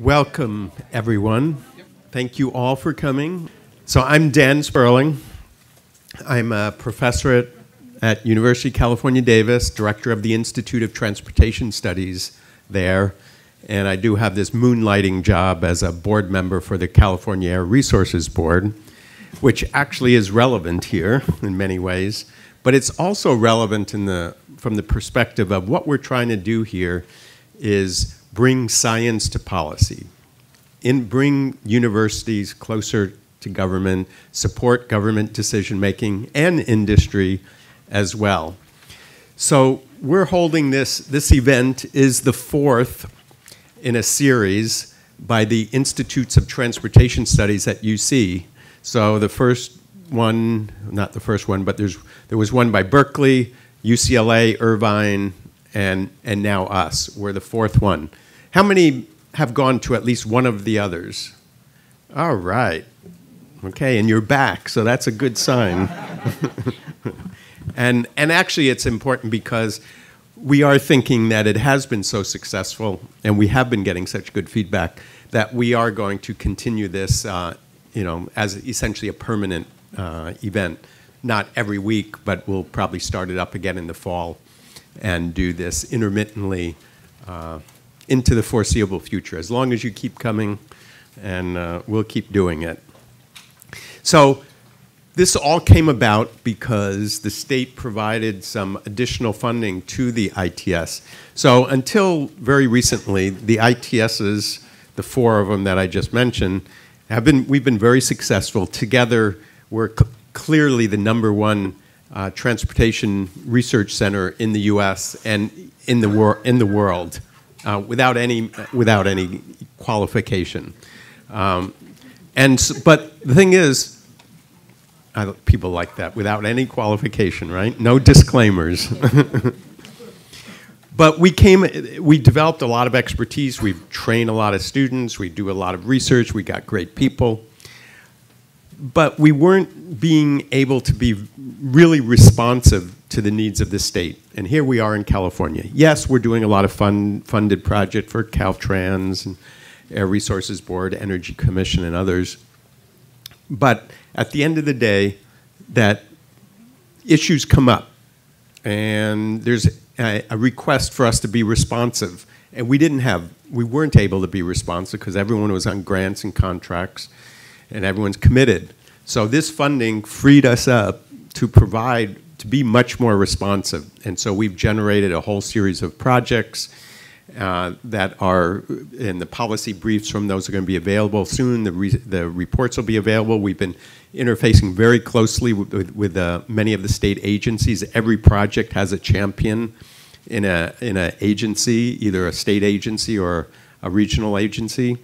Welcome, everyone. Thank you all for coming. So I'm Dan Sperling. I'm a professor at, at University of California, Davis, director of the Institute of Transportation Studies there, and I do have this moonlighting job as a board member for the California Air Resources Board, which actually is relevant here in many ways, but it's also relevant in the, from the perspective of what we're trying to do here is bring science to policy, in, bring universities closer to government, support government decision making and industry as well. So we're holding this, this event is the fourth in a series by the Institutes of Transportation Studies at UC. So the first one, not the first one, but there's, there was one by Berkeley, UCLA, Irvine, and, and now us. We're the fourth one. How many have gone to at least one of the others? All right. Okay, and you're back, so that's a good sign. and, and actually, it's important because we are thinking that it has been so successful and we have been getting such good feedback that we are going to continue this uh, you know, as essentially a permanent uh, event. Not every week, but we'll probably start it up again in the fall and do this intermittently uh, into the foreseeable future, as long as you keep coming, and uh, we'll keep doing it. So this all came about because the state provided some additional funding to the ITS. So until very recently, the ITSs, the four of them that I just mentioned, have been, we've been very successful. Together, we're clearly the number one uh, transportation research center in the U.S. and in the, wor in the world uh, without any without any qualification. Um, and but the thing is, people like that without any qualification, right? No disclaimers. but we came, we developed a lot of expertise. We've trained a lot of students. We do a lot of research. We got great people. But we weren't being able to be really responsive to the needs of the state. And here we are in California. Yes, we're doing a lot of fun, funded project for Caltrans and Air Resources Board, Energy Commission, and others. But at the end of the day, that issues come up, and there's a, a request for us to be responsive. And we didn't have, we weren't able to be responsive because everyone was on grants and contracts, and everyone's committed. So this funding freed us up to provide to be much more responsive. And so we've generated a whole series of projects uh, that are in the policy briefs from those are going to be available soon. The, re the reports will be available. We've been interfacing very closely with, with, uh, many of the state agencies. Every project has a champion in a in an agency, either a state agency or a regional agency.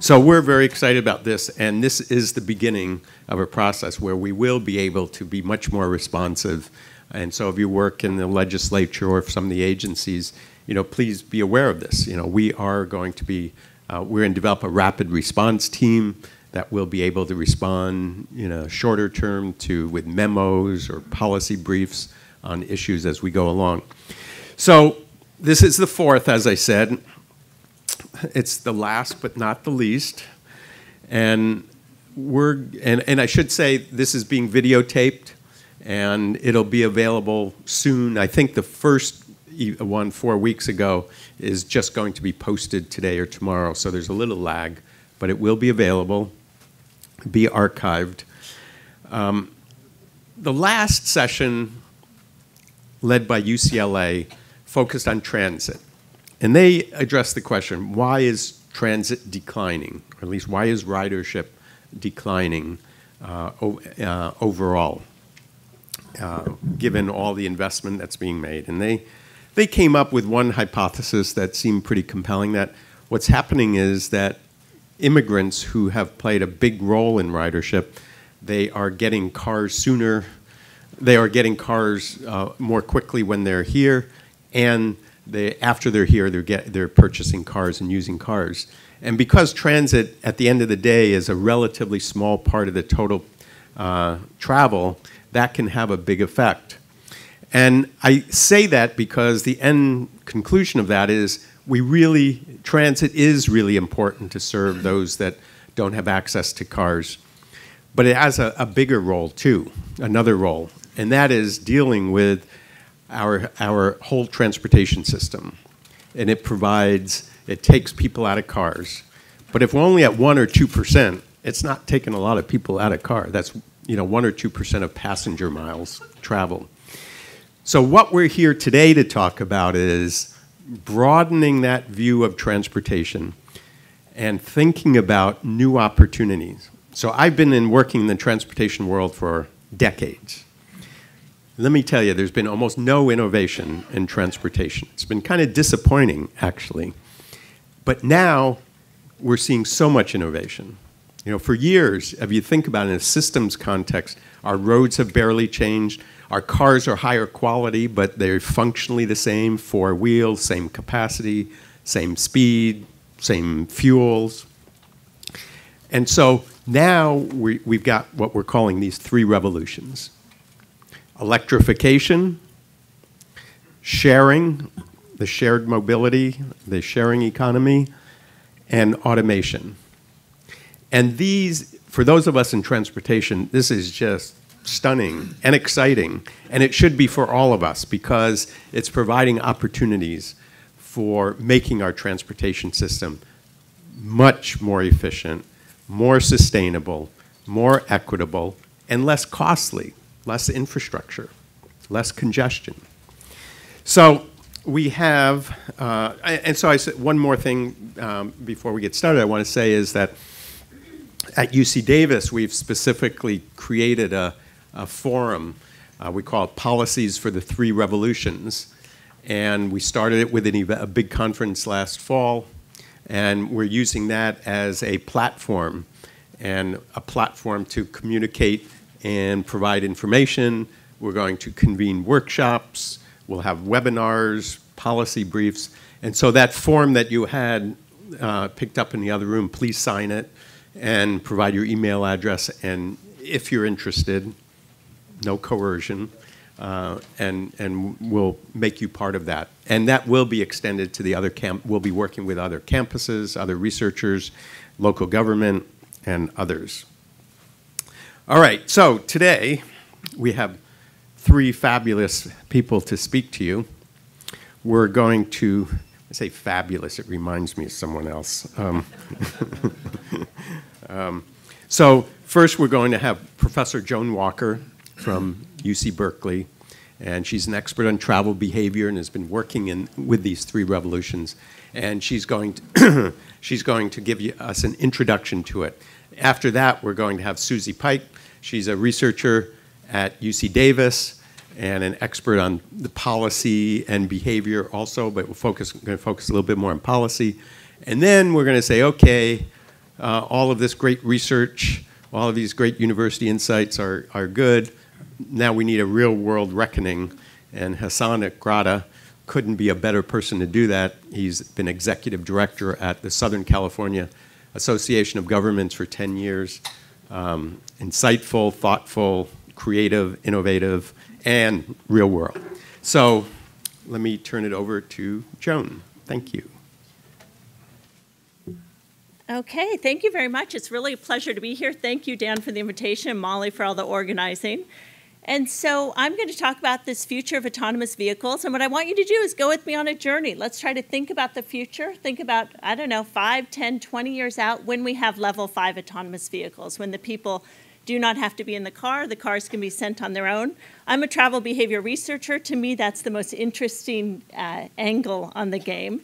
So we're very excited about this, and this is the beginning of a process where we will be able to be much more responsive. And so if you work in the legislature or some of the agencies, you know, please be aware of this. You know, we are going to be, uh, we're going to develop a rapid response team that will be able to respond, you know, shorter term to with memos or policy briefs on issues as we go along. So this is the fourth, as I said. It's the last but not the least. And we're, and, and I should say this is being videotaped and it'll be available soon. I think the first one four weeks ago is just going to be posted today or tomorrow, so there's a little lag, but it will be available, be archived. Um, the last session, led by UCLA, focused on transit. And they addressed the question, why is transit declining? Or at least why is ridership declining uh, uh, overall, uh, given all the investment that's being made. And they, they came up with one hypothesis that seemed pretty compelling, that what's happening is that immigrants who have played a big role in ridership, they are getting cars sooner, they are getting cars uh, more quickly when they're here, and they, after they're here, they're, get, they're purchasing cars and using cars. And because transit, at the end of the day, is a relatively small part of the total uh, travel, that can have a big effect. And I say that because the end conclusion of that is we really, transit is really important to serve those that don't have access to cars. But it has a, a bigger role too, another role, and that is dealing with our, our whole transportation system. And it provides, it takes people out of cars. But if we're only at 1 or 2%, it's not taking a lot of people out of car. That's, you know, 1 or 2% of passenger miles traveled. So what we're here today to talk about is broadening that view of transportation and thinking about new opportunities. So I've been in working in the transportation world for decades. Let me tell you, there's been almost no innovation in transportation. It's been kind of disappointing, actually. But now we're seeing so much innovation. You know, for years, if you think about it in a systems context, our roads have barely changed. Our cars are higher quality, but they're functionally the same four wheels, same capacity, same speed, same fuels. And so now we, we've got what we're calling these three revolutions electrification, sharing, the shared mobility, the sharing economy, and automation. And these, for those of us in transportation, this is just stunning and exciting. And it should be for all of us because it's providing opportunities for making our transportation system much more efficient, more sustainable, more equitable, and less costly less infrastructure, less congestion. So we have, uh, and so I said one more thing um, before we get started. I want to say is that at UC Davis we've specifically created a, a forum. Uh, we call it Policies for the Three Revolutions, and we started it with an, a big conference last fall, and we're using that as a platform and a platform to communicate and provide information. We're going to convene workshops. We'll have webinars, policy briefs. And so that form that you had uh, picked up in the other room, please sign it and provide your email address. And if you're interested, no coercion, uh, and, and we'll make you part of that. And that will be extended to the other camp. We'll be working with other campuses, other researchers, local government, and others. All right, so today we have three fabulous people to speak to you. We're going to I say fabulous, it reminds me of someone else. Um, um, so, first, we're going to have Professor Joan Walker from UC Berkeley, and she's an expert on travel behavior and has been working in, with these three revolutions. And she's going to, she's going to give you, us an introduction to it. After that, we're going to have Susie Pike. She's a researcher at UC Davis and an expert on the policy and behavior also, but we're focus, going to focus a little bit more on policy. And then we're going to say, okay, uh, all of this great research, all of these great university insights are, are good. Now we need a real world reckoning. And Hasan Ikhrata couldn't be a better person to do that. He's been executive director at the Southern California Association of Governments for 10 years. Um, insightful, thoughtful, creative, innovative, and real world. So let me turn it over to Joan. Thank you. Okay, thank you very much. It's really a pleasure to be here. Thank you, Dan, for the invitation, and Molly for all the organizing. And so I'm going to talk about this future of autonomous vehicles. And what I want you to do is go with me on a journey. Let's try to think about the future. Think about, I don't know, 5, 10, 20 years out when we have level 5 autonomous vehicles, when the people do not have to be in the car, the cars can be sent on their own. I'm a travel behavior researcher. To me, that's the most interesting uh, angle on the game.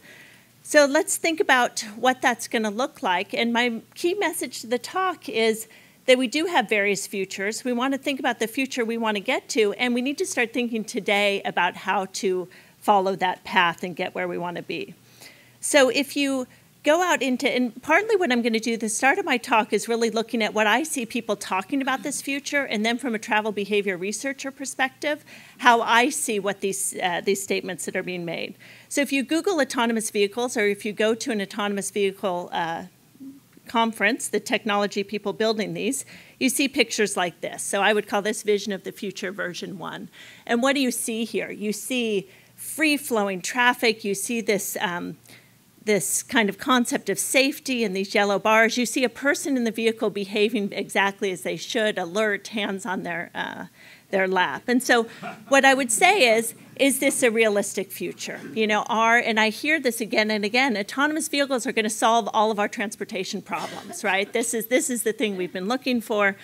So let's think about what that's going to look like. And my key message to the talk is that we do have various futures. We want to think about the future we want to get to, and we need to start thinking today about how to follow that path and get where we want to be. So if you go out into, and partly what I'm going to do, the start of my talk is really looking at what I see people talking about this future, and then from a travel behavior researcher perspective, how I see what these, uh, these statements that are being made. So if you Google autonomous vehicles, or if you go to an autonomous vehicle uh, conference, the technology people building these, you see pictures like this. So I would call this Vision of the Future version one. And what do you see here? You see free flowing traffic, you see this. Um, this kind of concept of safety and these yellow bars. You see a person in the vehicle behaving exactly as they should, alert, hands on their uh, their lap. And so, what I would say is, is this a realistic future? You know, are and I hear this again and again. Autonomous vehicles are going to solve all of our transportation problems, right? This is this is the thing we've been looking for.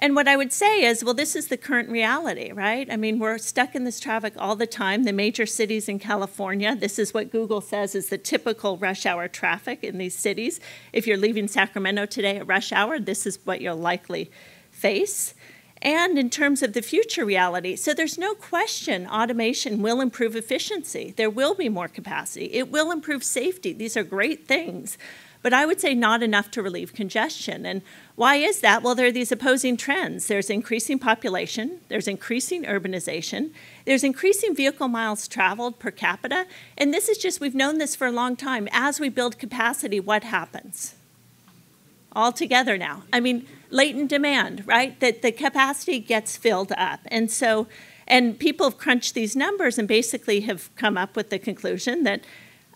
And what I would say is, well, this is the current reality, right? I mean, we're stuck in this traffic all the time. The major cities in California, this is what Google says is the typical rush hour traffic in these cities. If you're leaving Sacramento today at rush hour, this is what you'll likely face. And in terms of the future reality, so there's no question automation will improve efficiency. There will be more capacity. It will improve safety. These are great things but I would say not enough to relieve congestion. And why is that? Well, there are these opposing trends. There's increasing population, there's increasing urbanization, there's increasing vehicle miles traveled per capita, and this is just, we've known this for a long time. As we build capacity, what happens? All together now. I mean, latent demand, right? That the capacity gets filled up. And so, and people have crunched these numbers and basically have come up with the conclusion that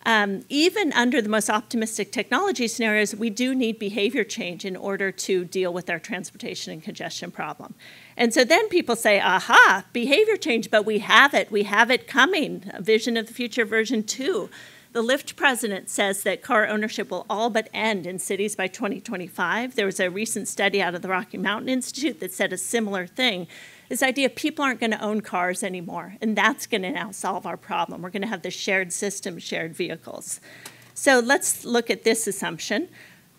um, even under the most optimistic technology scenarios, we do need behavior change in order to deal with our transportation and congestion problem. And so then people say, aha, behavior change, but we have it. We have it coming. A vision of the future version two. The Lyft president says that car ownership will all but end in cities by 2025. There was a recent study out of the Rocky Mountain Institute that said a similar thing this idea people aren't going to own cars anymore, and that's going to now solve our problem. We're going to have the shared system, shared vehicles. So let's look at this assumption.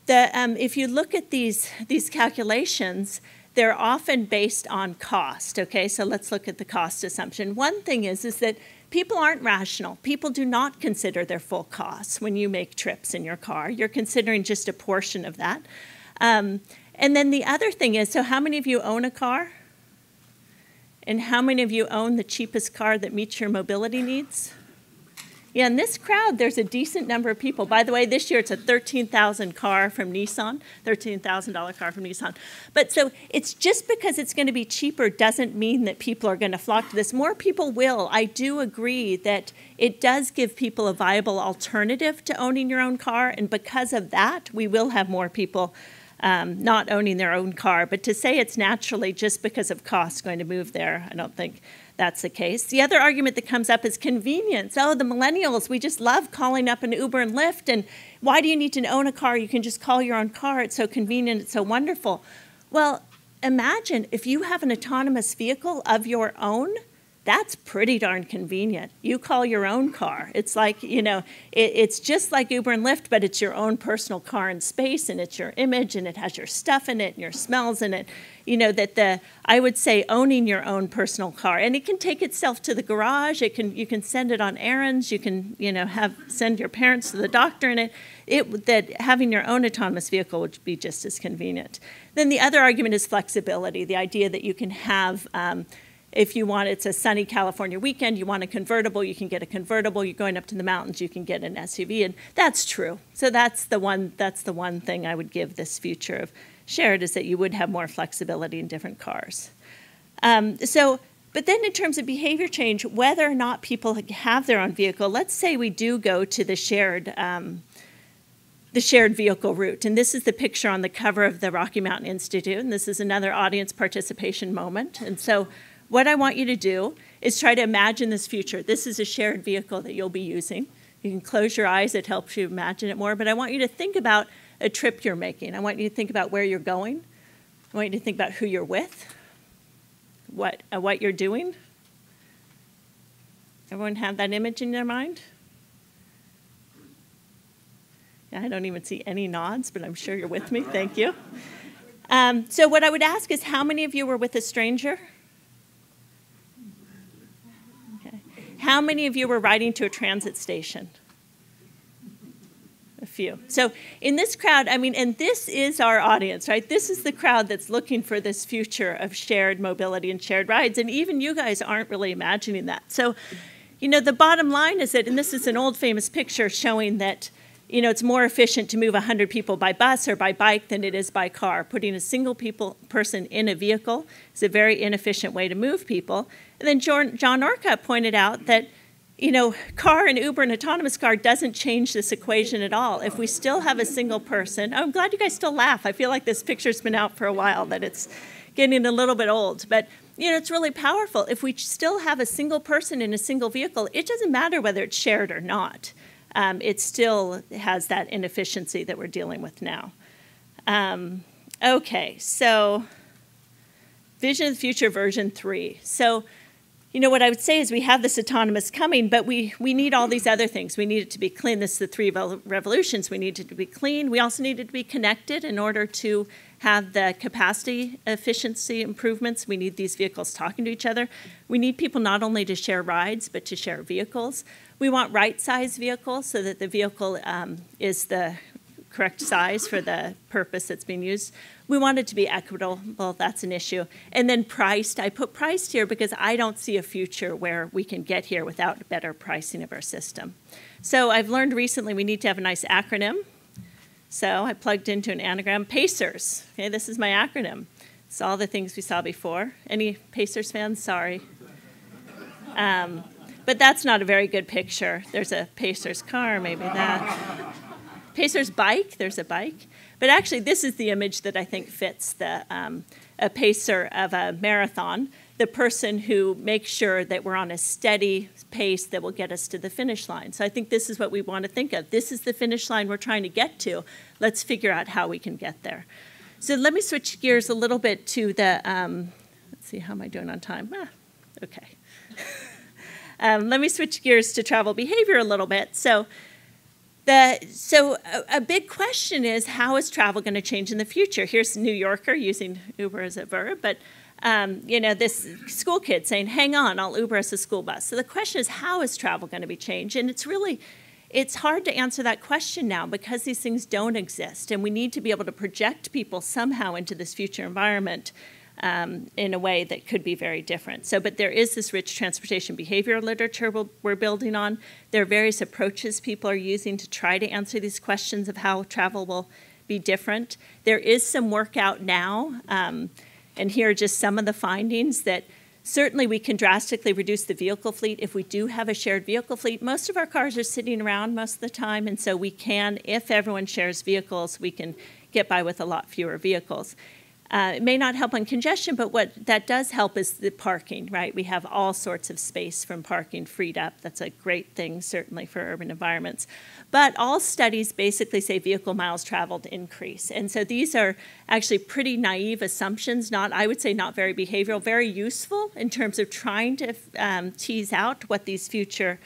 The, um, if you look at these, these calculations, they're often based on cost. Okay, so let's look at the cost assumption. One thing is, is that people aren't rational. People do not consider their full costs when you make trips in your car. You're considering just a portion of that. Um, and then the other thing is, so how many of you own a car? And how many of you own the cheapest car that meets your mobility needs? Yeah, in this crowd, there's a decent number of people. By the way, this year it's a 13,000 car from Nissan, $13,000 car from Nissan. But so it's just because it's going to be cheaper doesn't mean that people are going to flock to this. More people will. I do agree that it does give people a viable alternative to owning your own car, and because of that, we will have more people um, not owning their own car. But to say it's naturally just because of cost going to move there, I don't think that's the case. The other argument that comes up is convenience. Oh, the millennials, we just love calling up an Uber and Lyft. And why do you need to own a car? You can just call your own car. It's so convenient, it's so wonderful. Well, imagine if you have an autonomous vehicle of your own that's pretty darn convenient. You call your own car. It's like, you know, it, it's just like Uber and Lyft, but it's your own personal car in space and it's your image and it has your stuff in it and your smells in it. You know, that the, I would say owning your own personal car. And it can take itself to the garage. It can, you can send it on errands. You can, you know, have, send your parents to the doctor in it. It, that having your own autonomous vehicle would be just as convenient. Then the other argument is flexibility, the idea that you can have, um, if you want, it's a sunny California weekend, you want a convertible, you can get a convertible. You're going up to the mountains, you can get an SUV, and that's true. So that's the one. That's the one thing I would give this future of shared is that you would have more flexibility in different cars. Um, so, but then in terms of behavior change, whether or not people have their own vehicle, let's say we do go to the shared. Um, the shared vehicle route. And this is the picture on the cover of the Rocky Mountain Institute. And this is another audience participation moment. And so what I want you to do is try to imagine this future. This is a shared vehicle that you'll be using. You can close your eyes, it helps you imagine it more. But I want you to think about a trip you're making. I want you to think about where you're going. I want you to think about who you're with, what, uh, what you're doing. Everyone have that image in their mind? I don't even see any nods, but I'm sure you're with me. Thank you. Um, so, what I would ask is how many of you were with a stranger? How many of you were riding to a transit station? A few. So in this crowd, I mean, and this is our audience, right? This is the crowd that's looking for this future of shared mobility and shared rides. And even you guys aren't really imagining that. So, you know, the bottom line is that, and this is an old famous picture showing that you know, it's more efficient to move 100 people by bus or by bike than it is by car. Putting a single people, person in a vehicle is a very inefficient way to move people. And then John, John Orcutt pointed out that you know, car and Uber and autonomous car doesn't change this equation at all. If we still have a single person, I'm glad you guys still laugh. I feel like this picture's been out for a while, that it's getting a little bit old. But you know, it's really powerful. If we still have a single person in a single vehicle, it doesn't matter whether it's shared or not. Um, it still has that inefficiency that we're dealing with now. Um, okay, so Vision of the Future version 3. So you know, what I would say is we have this autonomous coming, but we, we need all these other things. We need it to be clean. This is the three revolutions. We need it to be clean. We also need it to be connected in order to have the capacity efficiency improvements. We need these vehicles talking to each other. We need people not only to share rides, but to share vehicles. We want right size vehicles so that the vehicle um, is the correct size for the purpose that's being used. We want it to be equitable, that's an issue. And then priced, I put priced here because I don't see a future where we can get here without better pricing of our system. So I've learned recently we need to have a nice acronym. So I plugged into an anagram, PACERS. Okay, this is my acronym. It's all the things we saw before. Any Pacers fans? Sorry. Um, but that's not a very good picture. There's a Pacers car, maybe that. Pacers bike, there's a bike. But actually, this is the image that I think fits the um, a pacer of a marathon, the person who makes sure that we're on a steady pace that will get us to the finish line. So I think this is what we want to think of. This is the finish line we're trying to get to. Let's figure out how we can get there. So let me switch gears a little bit to the, um, let's see, how am I doing on time? Ah, okay. um, let me switch gears to travel behavior a little bit. So the, so a, a, big question is how is travel going to change in the future? Here's New Yorker using Uber as a verb, but um, you know this school kid saying, "Hang on, I'll Uber as a school bus." So the question is, how is travel going to be changed? And it's really it's hard to answer that question now because these things don't exist, and we need to be able to project people somehow into this future environment um, in a way that could be very different. So, but there is this rich transportation behavior literature we're building on. There are various approaches people are using to try to answer these questions of how travel will be different. There is some work out now, um, and here are just some of the findings that certainly we can drastically reduce the vehicle fleet if we do have a shared vehicle fleet. Most of our cars are sitting around most of the time, and so we can, if everyone shares vehicles, we can get by with a lot fewer vehicles. Uh, it may not help on congestion, but what that does help is the parking, right? We have all sorts of space from parking freed up. That's a great thing, certainly, for urban environments. But all studies basically say vehicle miles traveled increase. And so these are actually pretty naive assumptions, not, I would say, not very behavioral, very useful in terms of trying to um, tease out what these future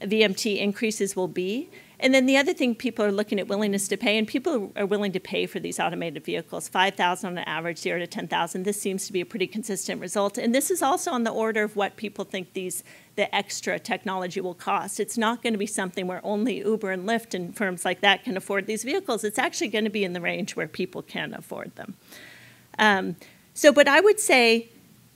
VMT increases will be. And then the other thing people are looking at willingness to pay, and people are willing to pay for these automated vehicles, 5,000 on average, zero to 10,000. This seems to be a pretty consistent result. And this is also on the order of what people think these the extra technology will cost. It's not going to be something where only Uber and Lyft and firms like that can afford these vehicles. It's actually going to be in the range where people can afford them. Um, so, but I would say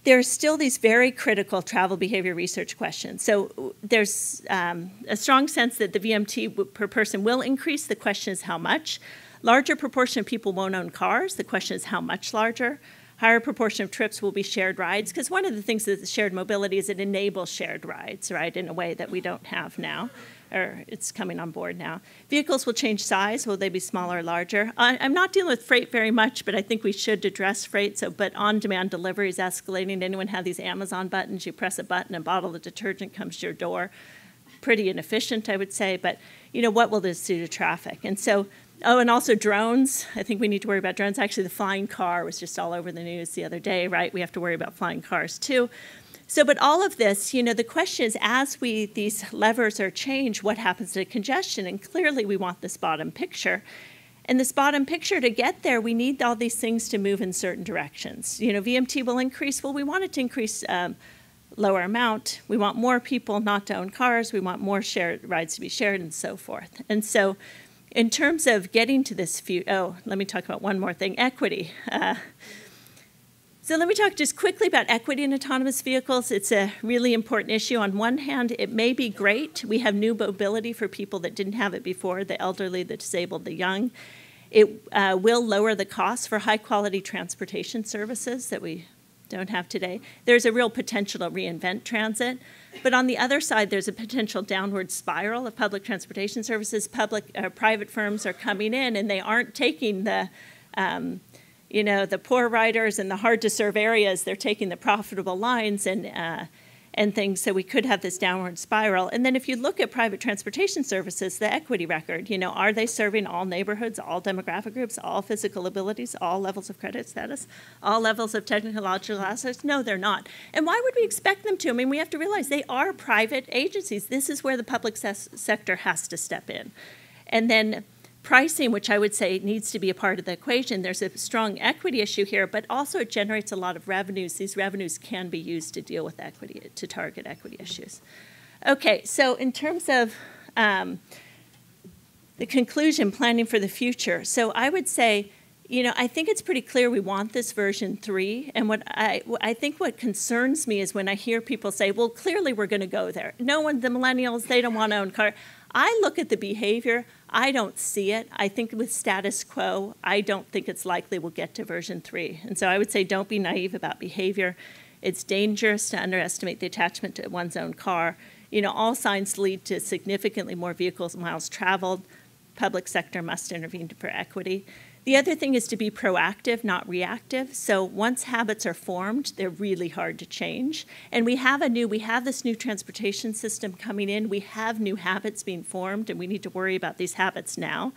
there are still these very critical travel behavior research questions. So there's um, a strong sense that the VMT per person will increase. The question is how much. Larger proportion of people won't own cars. The question is how much larger. Higher proportion of trips will be shared rides because one of the things that shared mobility is it enables shared rides, right, in a way that we don't have now or it's coming on board now. Vehicles will change size. Will they be smaller or larger? I, am not dealing with freight very much, but I think we should address freight. So, but on-demand delivery is escalating. Anyone have these Amazon buttons? You press a button, a bottle of detergent comes to your door. Pretty inefficient, I would say. But you know, what will this do to traffic? And so. Oh, and also drones. I think we need to worry about drones. Actually, the flying car was just all over the news the other day, right? We have to worry about flying cars too. So, but all of this, you know, the question is as we these levers are changed, what happens to congestion? And clearly, we want this bottom picture. And this bottom picture, to get there, we need all these things to move in certain directions. You know, VMT will increase. Well, we want it to increase um, lower amount. We want more people not to own cars. We want more shared rides to be shared, and so forth. And so, in terms of getting to this few, oh, let me talk about one more thing: equity. Uh, so let me talk just quickly about equity in autonomous vehicles. It's a really important issue. On one hand, it may be great. We have new mobility for people that didn't have it before, the elderly, the disabled, the young. It uh, will lower the cost for high quality transportation services that we don't have today. There's a real potential to reinvent transit. But on the other side, there's a potential downward spiral of public transportation services. Public, uh, private firms are coming in, and they aren't taking the, um, you know, the poor riders and the hard to serve areas. They're taking the profitable lines and uh, and things. So we could have this downward spiral. And then if you look at private transportation services, the equity record, you know, are they serving all neighborhoods, all demographic groups, all physical abilities, all levels of credit status, all levels of technological assets? No, they're not. And why would we expect them to? I mean, we have to realize they are private agencies. This is where the public sector has to step in. And then pricing, which I would say needs to be a part of the equation, there's a strong equity issue here, but also it generates a lot of revenues. These revenues can be used to deal with equity, to target equity issues. Okay, so in terms of um, the conclusion, planning for the future, so I would say, you know, I think it's pretty clear we want this version three. And what I, I think what concerns me is when I hear people say, well, clearly we're going to go there. No one, the millennials, they don't want to own car. I look at the behavior. I don't see it. I think with status quo, I don't think it's likely we'll get to version three. And so I would say don't be naive about behavior. It's dangerous to underestimate the attachment to one's own car. You know, all signs lead to significantly more vehicles miles traveled. Public sector must intervene for equity. The other thing is to be proactive, not reactive. So once habits are formed, they're really hard to change. And we have a new, we have this new transportation system coming in. We have new habits being formed, and we need to worry about these habits now.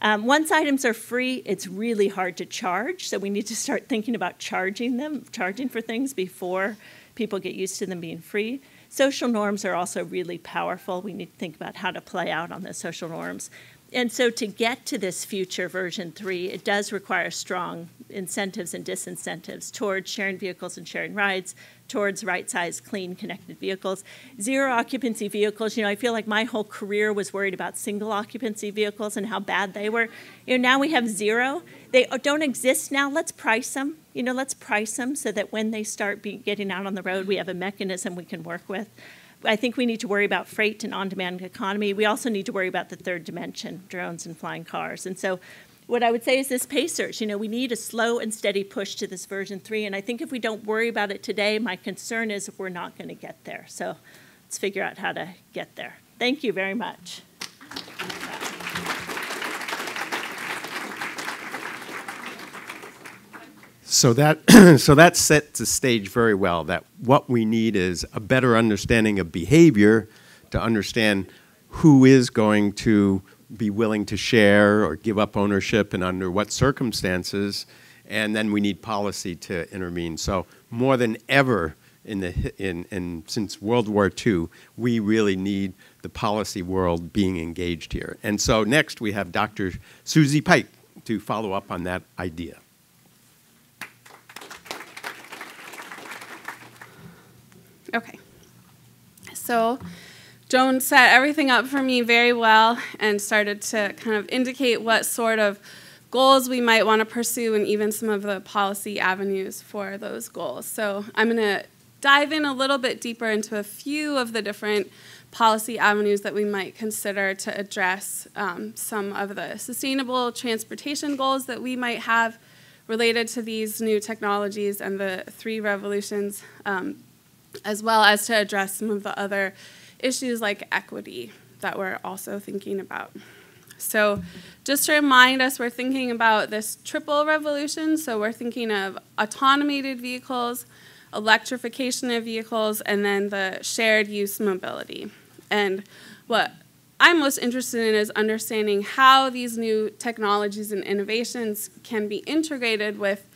Um, once items are free, it's really hard to charge. So we need to start thinking about charging them, charging for things before people get used to them being free. Social norms are also really powerful. We need to think about how to play out on those social norms and so to get to this future version three, it does require strong incentives and disincentives towards sharing vehicles and sharing rides, towards right-sized, clean, connected vehicles. Zero occupancy vehicles, you know, I feel like my whole career was worried about single occupancy vehicles and how bad they were. You know, now we have zero. They don't exist now. Let's price them. You know, let's price them so that when they start getting out on the road, we have a mechanism we can work with. I think we need to worry about freight and on-demand economy. We also need to worry about the third dimension, drones and flying cars. And so what I would say is this pacers, you know, we need a slow and steady push to this version three. And I think if we don't worry about it today, my concern is we're not going to get there. So let's figure out how to get there. Thank you very much. So that so that sets the stage very well. That what we need is a better understanding of behavior to understand who is going to be willing to share or give up ownership and under what circumstances, and then we need policy to intervene. So more than ever in the in, in since World War II, we really need the policy world being engaged here. And so next we have Dr. Susie Pike to follow up on that idea. Okay. So Joan set everything up for me very well and started to kind of indicate what sort of goals we might want to pursue and even some of the policy avenues for those goals. So I'm going to dive in a little bit deeper into a few of the different policy avenues that we might consider to address um, some of the sustainable transportation goals that we might have related to these new technologies and the three revolutions um, as well as to address some of the other issues like equity that we're also thinking about. So, just to remind us, we're thinking about this triple revolution. So, we're thinking of automated vehicles, electrification of vehicles, and then the shared use mobility. And what I'm most interested in is understanding how these new technologies and innovations can be integrated with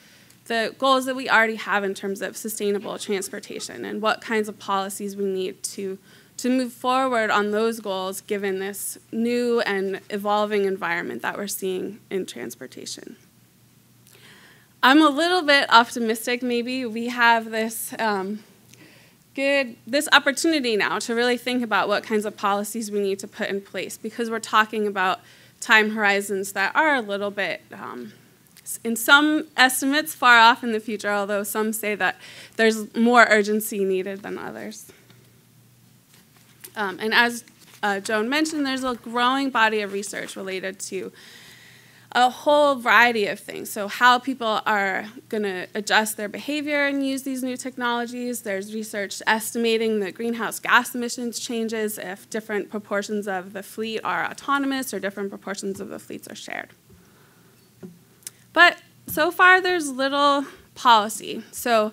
the goals that we already have in terms of sustainable transportation and what kinds of policies we need to, to move forward on those goals given this new and evolving environment that we're seeing in transportation. I'm a little bit optimistic, maybe. We have this um, good this opportunity now to really think about what kinds of policies we need to put in place because we're talking about time horizons that are a little bit um, in some estimates far off in the future, although some say that there's more urgency needed than others. Um, and as uh, Joan mentioned, there's a growing body of research related to a whole variety of things. So, how people are going to adjust their behavior and use these new technologies. There's research estimating the greenhouse gas emissions changes if different proportions of the fleet are autonomous or different proportions of the fleets are shared. But so far, there's little policy. So,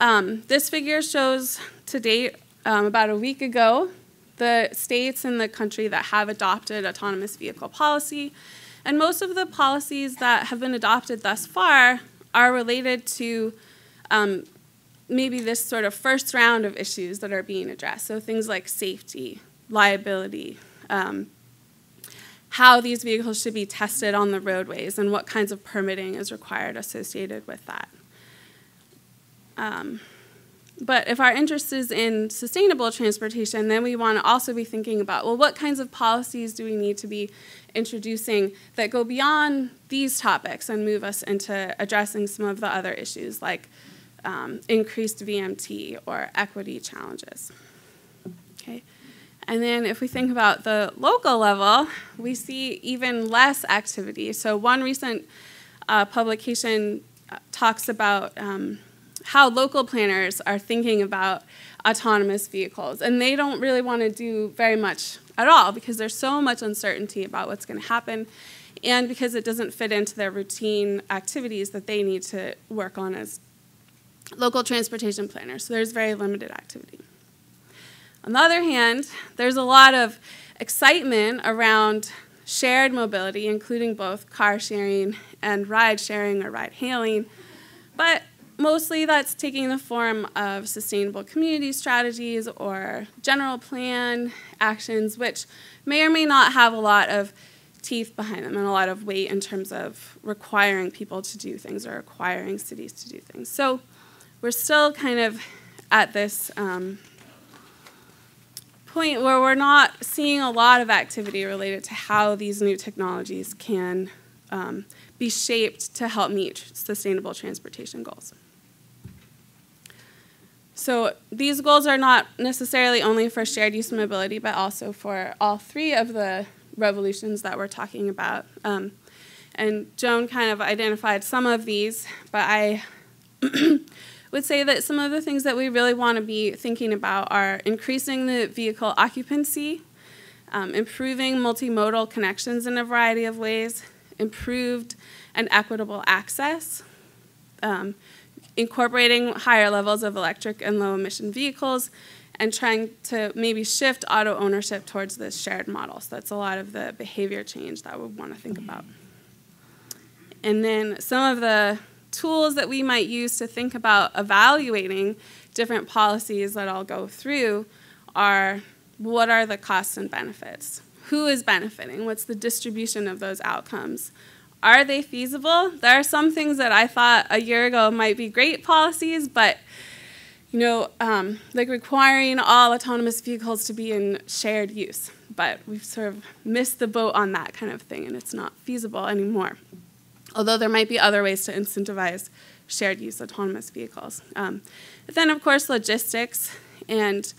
um, this figure shows to date, um, about a week ago, the states in the country that have adopted autonomous vehicle policy. And most of the policies that have been adopted thus far are related to um, maybe this sort of first round of issues that are being addressed. So things like safety, liability, um, how these vehicles should be tested on the roadways, and what kinds of permitting is required associated with that. Um, but if our interest is in sustainable transportation, then we want to also be thinking about well, what kinds of policies do we need to be introducing that go beyond these topics and move us into addressing some of the other issues like um, increased VMT or equity challenges. And then if we think about the local level, we see even less activity. So one recent uh, publication uh, talks about um, how local planners are thinking about autonomous vehicles. And they don't really want to do very much at all because there's so much uncertainty about what's going to happen and because it doesn't fit into their routine activities that they need to work on as local transportation planners. So there's very limited activity. On the other hand, there's a lot of excitement around shared mobility, including both car sharing and ride sharing or ride hailing. But mostly that's taking the form of sustainable community strategies or general plan actions, which may or may not have a lot of teeth behind them and a lot of weight in terms of requiring people to do things or requiring cities to do things. So we're still kind of at this um, point where we're not seeing a lot of activity related to how these new technologies can um, be shaped to help meet sustainable transportation goals. So these goals are not necessarily only for shared use mobility, but also for all three of the revolutions that we're talking about. Um, and Joan kind of identified some of these, but I would say that some of the things that we really want to be thinking about are increasing the vehicle occupancy, um, improving multimodal connections in a variety of ways, improved and equitable access, um, incorporating higher levels of electric and low emission vehicles and trying to maybe shift auto ownership towards this shared model. So that's a lot of the behavior change that we want to think about. And then some of the tools that we might use to think about evaluating different policies that I'll go through are what are the costs and benefits? Who is benefiting? What's the distribution of those outcomes? are they feasible? There are some things that I thought a year ago might be great policies, but you know, um, like requiring all autonomous vehicles to be in shared use. But we've sort of missed the boat on that kind of thing, and it's not feasible anymore. Although there might be other ways to incentivize shared use autonomous vehicles. Um, then, of course, logistics. And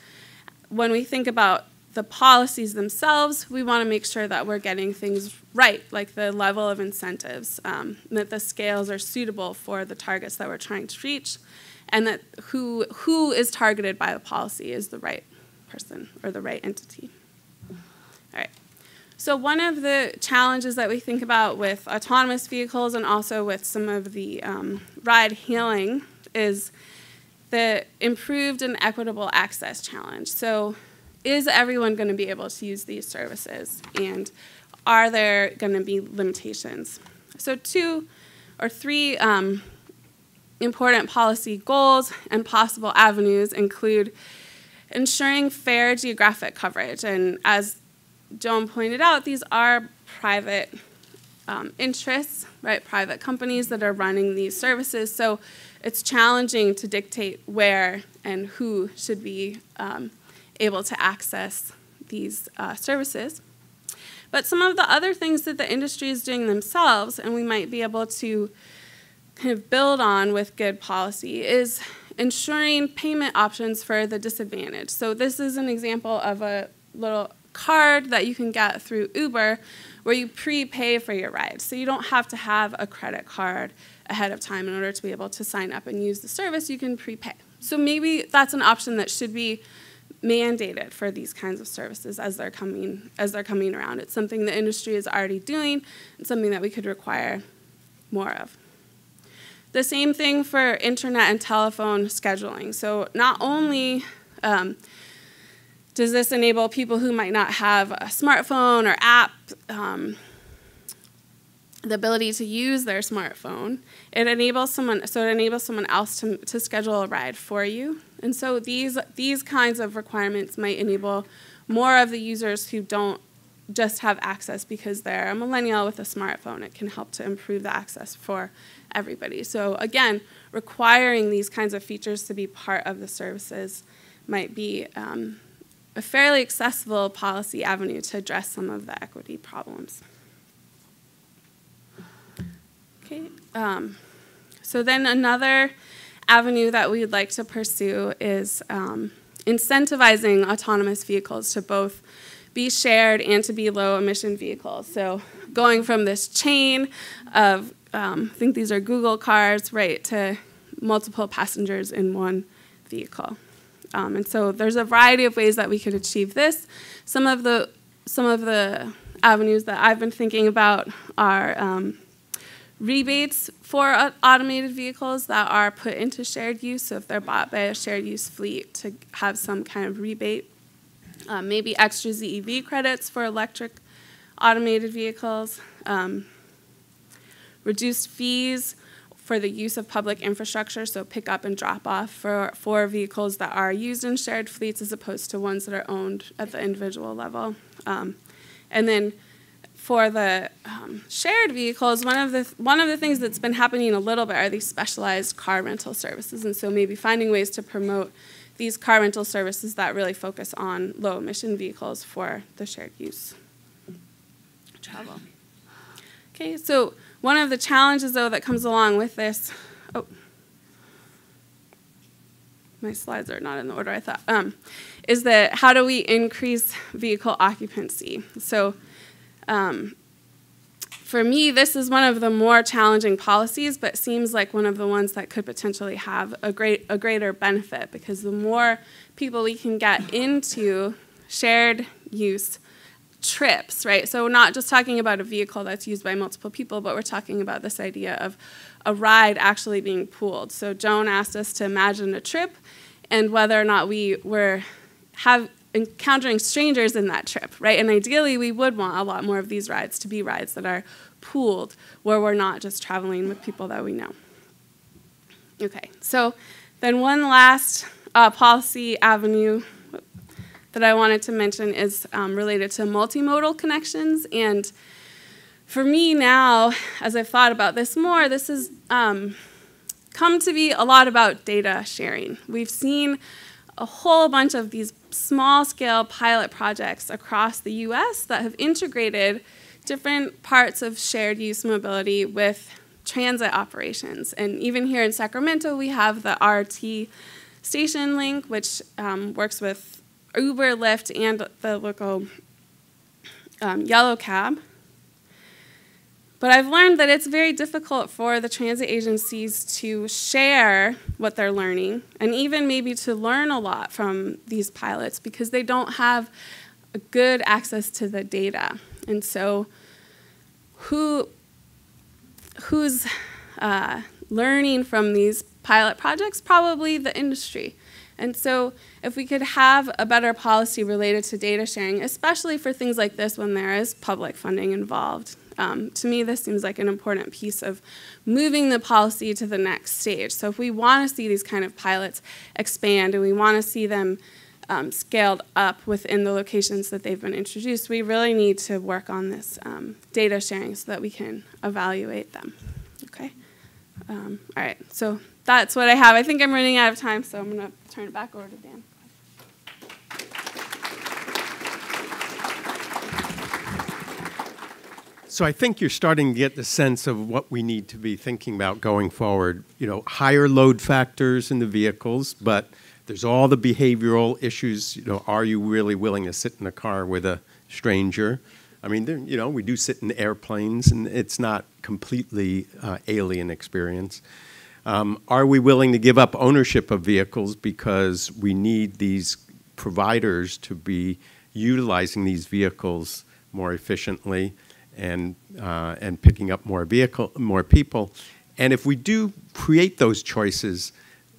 when we think about the policies themselves, we want to make sure that we're getting things right, like the level of incentives, um, that the scales are suitable for the targets that we're trying to reach, and that who, who is targeted by the policy is the right person or the right entity. All right. So one of the challenges that we think about with autonomous vehicles and also with some of the um, ride hailing is the improved and equitable access challenge. So is everyone going to be able to use these services? And are there going to be limitations? So, two or three um, important policy goals and possible avenues include ensuring fair geographic coverage. And as Joan pointed out, these are private um, interests, right? Private companies that are running these services. So it's challenging to dictate where and who should be um, able to access these uh, services. But some of the other things that the industry is doing themselves, and we might be able to kind of build on with good policy, is ensuring payment options for the disadvantaged. So, this is an example of a little card that you can get through Uber where you prepay for your ride. So you don't have to have a credit card ahead of time in order to be able to sign up and use the service. You can prepay. So maybe that's an option that should be mandated for these kinds of services as they're coming as they're coming around. It's something the industry is already doing and something that we could require more of. The same thing for internet and telephone scheduling. So not only um, does this enable people who might not have a smartphone or app um, the ability to use their smartphone, it enables someone so it enables someone else to, to schedule a ride for you. And so these these kinds of requirements might enable more of the users who don't just have access because they're a millennial with a smartphone. It can help to improve the access for everybody. So again, requiring these kinds of features to be part of the services might be um, a fairly accessible policy avenue to address some of the equity problems. Okay. Um, so then another avenue that we'd like to pursue is um, incentivizing autonomous vehicles to both be shared and to be low emission vehicles. So going from this chain of, um, I think these are Google cars, right, to multiple passengers in one vehicle. Um, and so there's a variety of ways that we could achieve this. Some of the some of the avenues that I've been thinking about are um, rebates for automated vehicles that are put into shared use. So if they're bought by a shared use fleet, to have some kind of rebate. Um, maybe extra ZEV credits for electric automated vehicles. Um, reduced fees for the use of public infrastructure, so pick up and drop off for, for vehicles that are used in shared fleets as opposed to ones that are owned at the individual level. Um, and then for the um, shared vehicles, one of the one of the things that's been happening a little bit are these specialized car rental services, and so maybe finding ways to promote these car rental services that really focus on low emission vehicles for the shared use travel. Okay, so one of the challenges though that comes along with this, oh, my slides are not in the order I thought, um, is that how do we increase vehicle occupancy? So um, for me, this is one of the more challenging policies, but seems like one of the ones that could potentially have a great a greater benefit because the more people we can get into shared use trips, right? So we're not just talking about a vehicle that's used by multiple people, but we're talking about this idea of a ride actually being pooled. So Joan asked us to imagine a trip and whether or not we were have encountering strangers in that trip, right? And ideally, we would want a lot more of these rides to be rides that are pooled, where we're not just traveling with people that we know. Okay, so then one last uh, policy avenue that I wanted to mention is um, related to multimodal connections. And for me now, as I've thought about this more, this has um, come to be a lot about data sharing. We've seen a whole bunch of these small scale pilot projects across the US that have integrated different parts of shared use mobility with transit operations. And even here in Sacramento, we have the RT station link, which um, works with Uber, Lyft, and the local um, yellow cab. But I've learned that it's very difficult for the transit agencies to share what they're learning and even maybe to learn a lot from these pilots because they don't have a good access to the data. And so, who, who's uh, learning from these pilot projects? Probably the industry. And so, if we could have a better policy related to data sharing, especially for things like this when there is public funding involved, um, to me, this seems like an important piece of moving the policy to the next stage. So, if we want to see these kind of pilots expand and we want to see them um, scaled up within the locations that they've been introduced, we really need to work on this um, data sharing so that we can evaluate them. Okay? Um, all right, so that's what I have. I think I'm running out of time, so I'm going to turn it back over to Dan. So I think you're starting to get the sense of what we need to be thinking about going forward. You know, higher load factors in the vehicles, but there's all the behavioral issues. You know, are you really willing to sit in a car with a stranger? I mean, you know, we do sit in airplanes, and it's not completely uh, alien experience. Um, Are we willing to give up ownership of vehicles because we need these providers to be utilizing these vehicles more efficiently and, uh, and picking up more vehicle, more people? And if we do create those choices,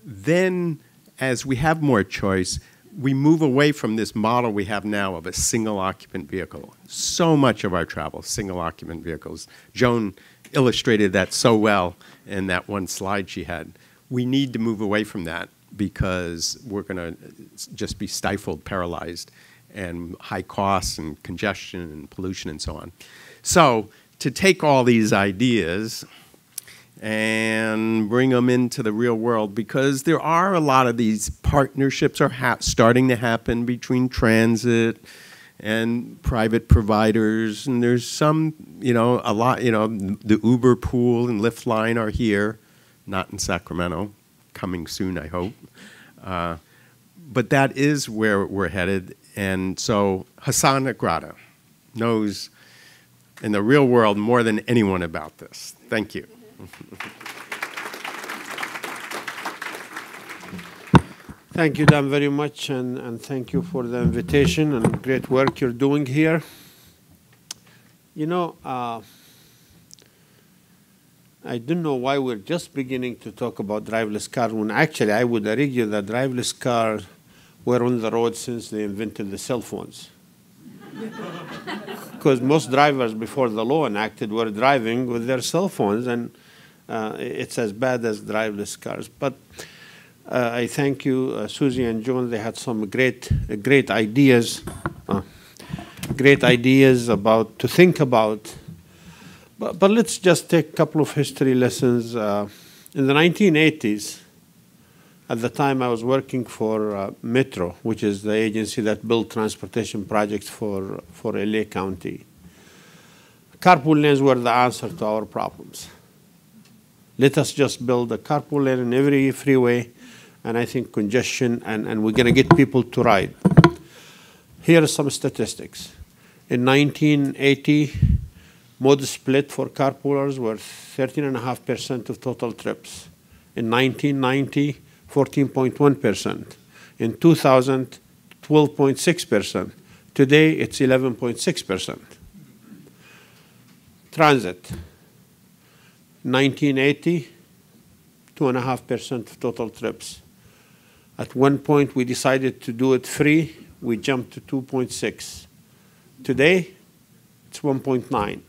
then as we have more choice, we move away from this model we have now of a single occupant vehicle. So much of our travel, single occupant vehicles. Joan illustrated that so well in that one slide she had. We need to move away from that because we're going to just be stifled, paralyzed, and high costs and congestion and pollution and so on. So, to take all these ideas and bring them into the real world because there are a lot of these partnerships are starting to happen between transit and private providers and there's some you know a lot you know the uber pool and lyft line are here not in sacramento coming soon i hope. Uh, but that is where we're headed and so Hasan Ikhrata knows in the real world more than anyone about this. Thank you Thank you, Dan, very much, and, and thank you for the invitation and great work you're doing here. You know, uh, I don't know why we're just beginning to talk about driverless cars when actually I would argue that driverless cars were on the road since they invented the cell phones. Because most drivers before the law enacted were driving with their cell phones, and uh, it's as bad as driverless cars. But uh, I thank you, uh, Susie and John. They had some great, uh, great ideas, uh, great ideas about to think about. But, but let's just take a couple of history lessons. Uh, in the 1980s, at the time I was working for uh, Metro, which is the agency that built transportation projects for, for LA County. Carpool lanes were the answer to our problems. Let us just build a carpool lane in every freeway, and I think congestion, and, and we're going to get people to ride. Here are some statistics. In 1980, mode split for carpoolers were 13.5% of total trips. In 1990, 14.1%. In 2000, 12.6%. Today, it's 11.6%. Transit, 1980, 2.5% of total trips. At one point, we decided to do it free. We jumped to 2.6. Today, it's 1.9.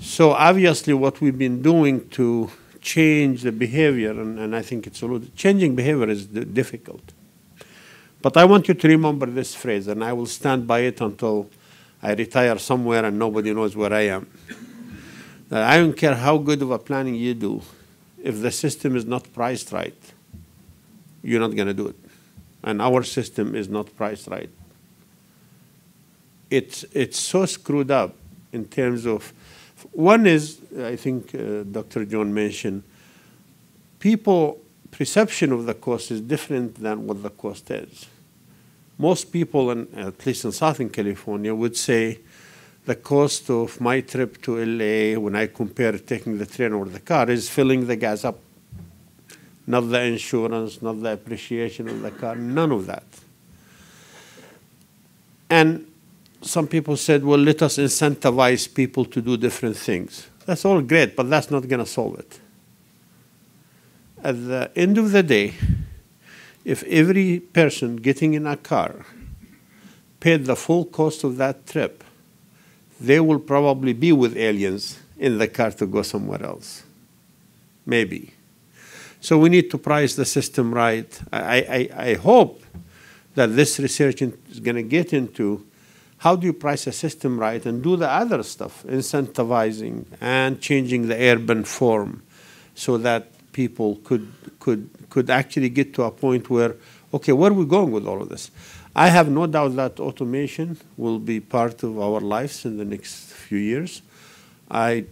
So obviously, what we've been doing to change the behavior, and, I think it's a little, changing behavior is difficult. But I want you to remember this phrase, and I will stand by it until I retire somewhere and nobody knows where I am. I don't care how good of a planning you do, if the system is not priced right, you're not going to do it. And our system is not priced right. It's, it's so screwed up in terms of one is, I think uh, Dr. John mentioned, people perception of the cost is different than what the cost is. Most people, in, at least in Southern California, would say the cost of my trip to LA when I compare taking the train or the car is filling the gas up. Not the insurance, not the appreciation of the car, none of that. And some people said, well, let us incentivize people to do different things. That's all great, but that's not going to solve it. At the end of the day, if every person getting in a car paid the full cost of that trip, they will probably be with aliens in the car to go somewhere else. Maybe. So we need to price the system right. I, I, I hope that this research is going to get into how do you price a system right and do the other stuff, incentivizing and changing the urban form so that people could, could, could actually get to a point where, okay, where are we going with all of this? I have no doubt that automation will be part of our lives in the next few years. I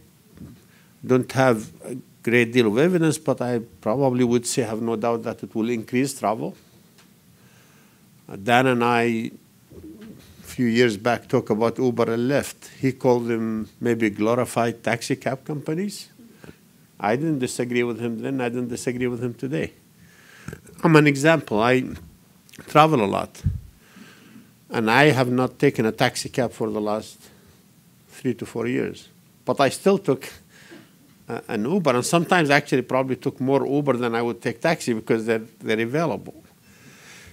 don't have a great deal of evidence, but I probably would say I have no doubt that it will increase travel. Dan and I, a few years back talked about Uber and Lyft. He called them maybe glorified taxi cab companies. I didn't disagree with him then. I didn't disagree with him today. I'm an example. I travel a lot, and I have not taken a taxi cab for the last three to four years. But I still took uh, an Uber, and sometimes actually probably took more Uber than I would take taxi because they're, they're available.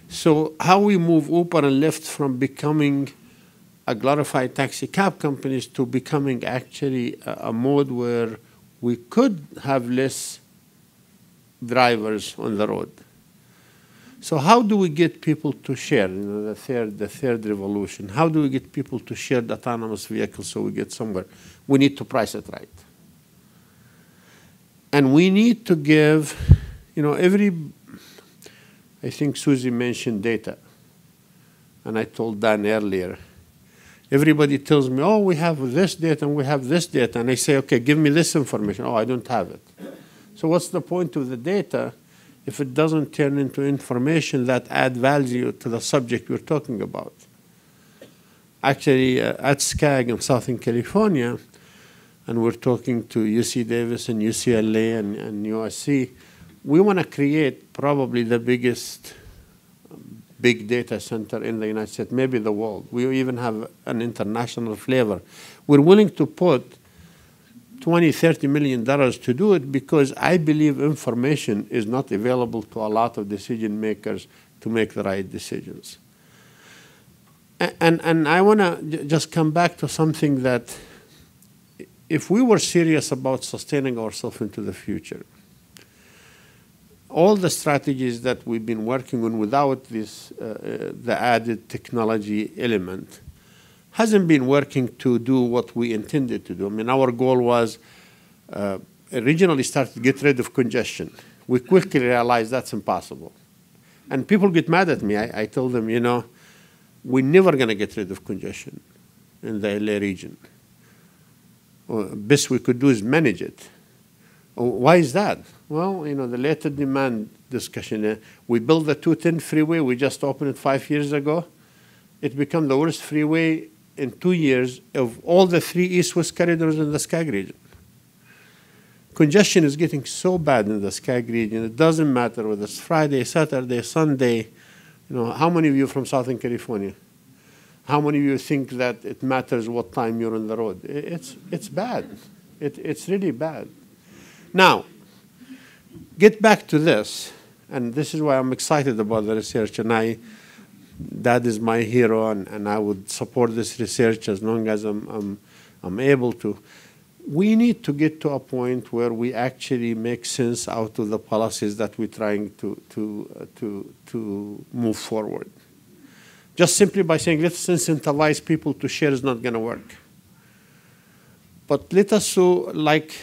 So how we move Uber and Lyft from becoming a glorified taxi cab companies to becoming actually a, a mode where we could have less drivers on the road. So how do we get people to share? You know, the third, the third revolution. How do we get people to share the autonomous vehicles so we get somewhere? We need to price it right, and we need to give, you know, every I think Susie mentioned data. And I told Dan earlier. Everybody tells me, oh, we have this data and we have this data. And I say, okay, give me this information. Oh, I don't have it. So what's the point of the data if it doesn't turn into information that add value to the subject we're talking about? Actually, uh, at SCAG in Southern California, and we're talking to UC Davis and UCLA and, and USC, we want to create probably the biggest big data center in the United States, maybe the world. We even have an international flavor. We're willing to put 20, 30 million dollars to do it because I believe information is not available to a lot of decision makers to make the right decisions. And, and, I want to just come back to something that if we were serious about sustaining ourselves into the future, all the strategies that we've been working on without this, uh, uh, the added technology element hasn't been working to do what we intended to do. I mean, our goal was uh, originally started to get rid of congestion. We quickly realized that's impossible. And people get mad at me. I, I told them, you know, we're never going to get rid of congestion in the LA region. Well, best we could do is manage it. Why is that? Well, you know, the latent demand discussion. Uh, we built the 210 freeway. We just opened it five years ago. It became the worst freeway in two years of all the three east-west corridors in the SCAG region. Congestion is getting so bad in the SCAG region. It doesn't matter whether it's Friday, Saturday, Sunday. You know, how many of you from Southern California? How many of you think that it matters what time you're on the road? It's, it's bad. It, it's really bad. Now, get back to this, and this is why I'm excited about the research, and I, that is my hero, and, and I would support this research as long as I'm, I'm, I'm able to. We need to get to a point where we actually make sense out of the policies that we're trying to, to, uh, to, to move forward. Just simply by saying, let's incentivize people to share is not going to work. But let us so, like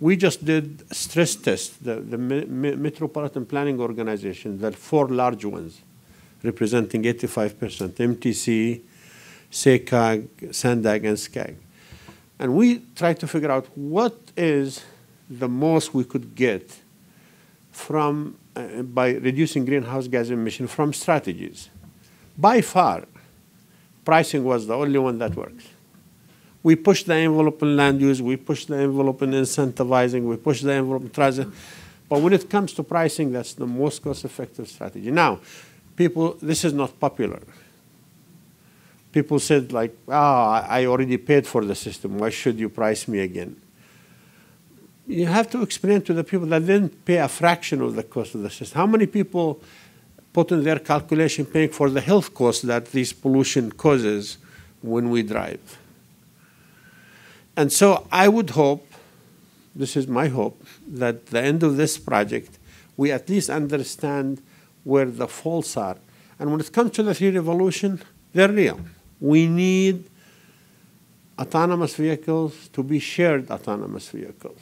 we just did stress tests, the, the Metropolitan Planning Organization, the four large ones, representing 85%, MTC, SACOG, SANDAG, and SCAG. And we tried to figure out what is the most we could get from, uh, by reducing greenhouse gas emission from strategies. By far, pricing was the only one that works. We push the envelope in land use, we push the envelope in incentivizing, we push the envelope in transit. But when it comes to pricing, that's the most cost-effective strategy. Now, people, this is not popular. People said like, ah, I already paid for the system. Why should you price me again? You have to explain to the people that didn't pay a fraction of the cost of the system. How many people put in their calculation paying for the health cost that this pollution causes when we drive? And so I would hope, this is my hope, that the end of this project, we at least understand where the faults are. And when it comes to the three revolution, they're real. We need autonomous vehicles to be shared autonomous vehicles.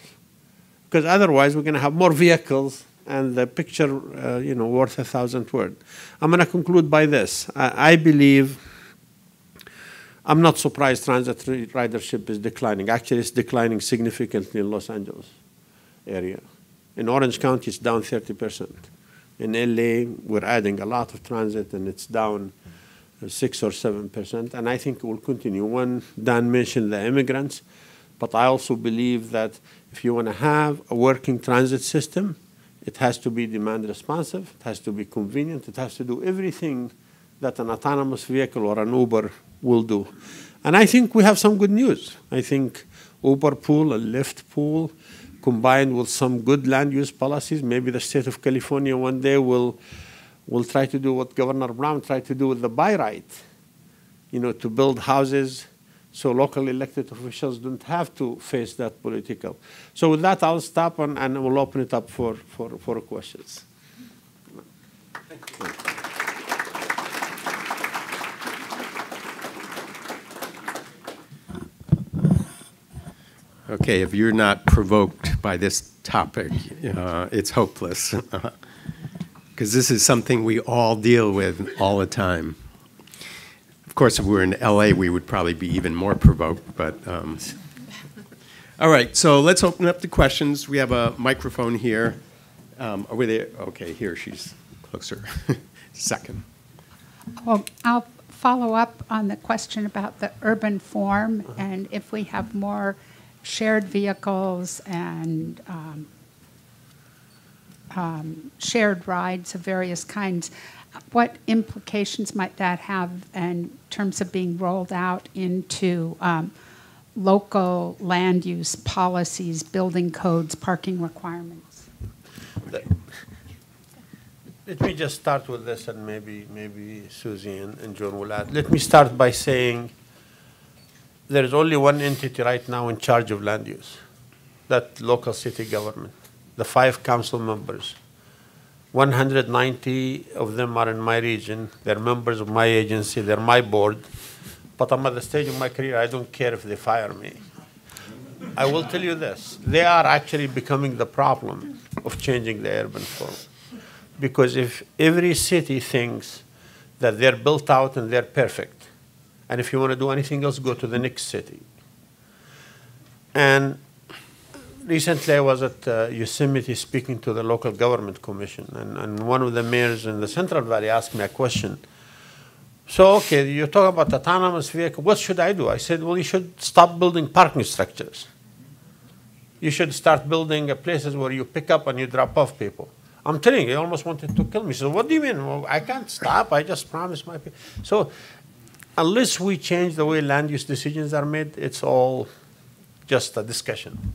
Because otherwise we're going to have more vehicles and the picture, uh, you know, worth a thousand words. I'm going to conclude by this. I, I believe I'm not surprised transit ridership is declining. Actually, it's declining significantly in Los Angeles area. In Orange County, it's down 30%. In LA, we're adding a lot of transit, and it's down six or seven percent, and I think it will continue. One, Dan mentioned the immigrants, but I also believe that if you want to have a working transit system, it has to be demand responsive, it has to be convenient, it has to do everything that an autonomous vehicle or an Uber will do. And I think we have some good news. I think Uber pool and Lyft pool, combined with some good land use policies, maybe the state of California one day will will try to do what Governor Brown tried to do with the buy right, you know, to build houses so local elected officials don't have to face that political. So with that, I'll stop and, and we'll open it up for, for, for questions. Okay, if you're not provoked by this topic, uh, it's hopeless. Because this is something we all deal with all the time. Of course, if we were in LA, we would probably be even more provoked, but. Um, all right, so let's open up the questions. We have a microphone here. Um, are we there? Okay, here, she's closer. Second. Well, I'll follow up on the question about the urban form and if we have more shared vehicles and um, um, shared rides of various kinds, what implications might that have in terms of being rolled out into um, local land use policies, building codes, parking requirements? Let me just start with this, and maybe maybe Susie and, and John will add. Let me start by saying there is only one entity right now in charge of land use, that local city government, the five council members. 190 of them are in my region. They're members of my agency. They're my board. But I'm at the stage of my career, I don't care if they fire me. I will tell you this. They are actually becoming the problem of changing the urban form. Because if every city thinks that they're built out and they're perfect, and if you want to do anything else, go to the next city. And recently I was at uh, Yosemite speaking to the local government commission, and, and one of the mayors in the Central Valley asked me a question. So, okay, you talk about autonomous vehicle. What should I do? I said, well, you should stop building parking structures. You should start building uh, places where you pick up and you drop off people. I'm telling you, he almost wanted to kill me. So, what do you mean? Well, I can't stop. I just promised my people. So, unless we change the way land use decisions are made, it's all just a discussion.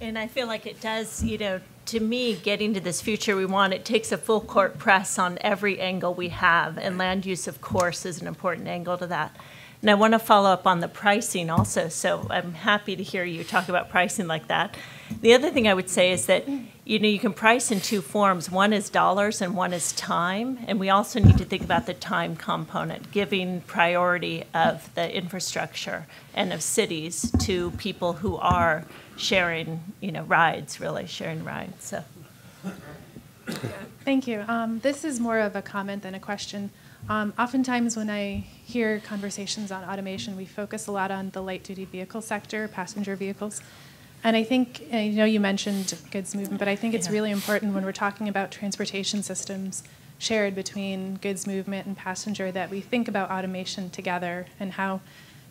And I feel like it does, you know, to me, getting to this future we want, it takes a full court press on every angle we have. And land use, of course, is an important angle to that. And I want to follow up on the pricing also. So I'm happy to hear you talk about pricing like that. The other thing I would say is that you know you can price in two forms. One is dollars and one is time. And we also need to think about the time component, giving priority of the infrastructure and of cities to people who are sharing, you know, rides, really sharing rides. So. Thank you. Um, this is more of a comment than a question. Um, oftentimes, when I hear conversations on automation, we focus a lot on the light duty vehicle sector, passenger vehicles. And I think, I know you mentioned goods movement, but I think it's Yeah. really important when we're talking about transportation systems shared between goods movement and passenger that we think about automation together and how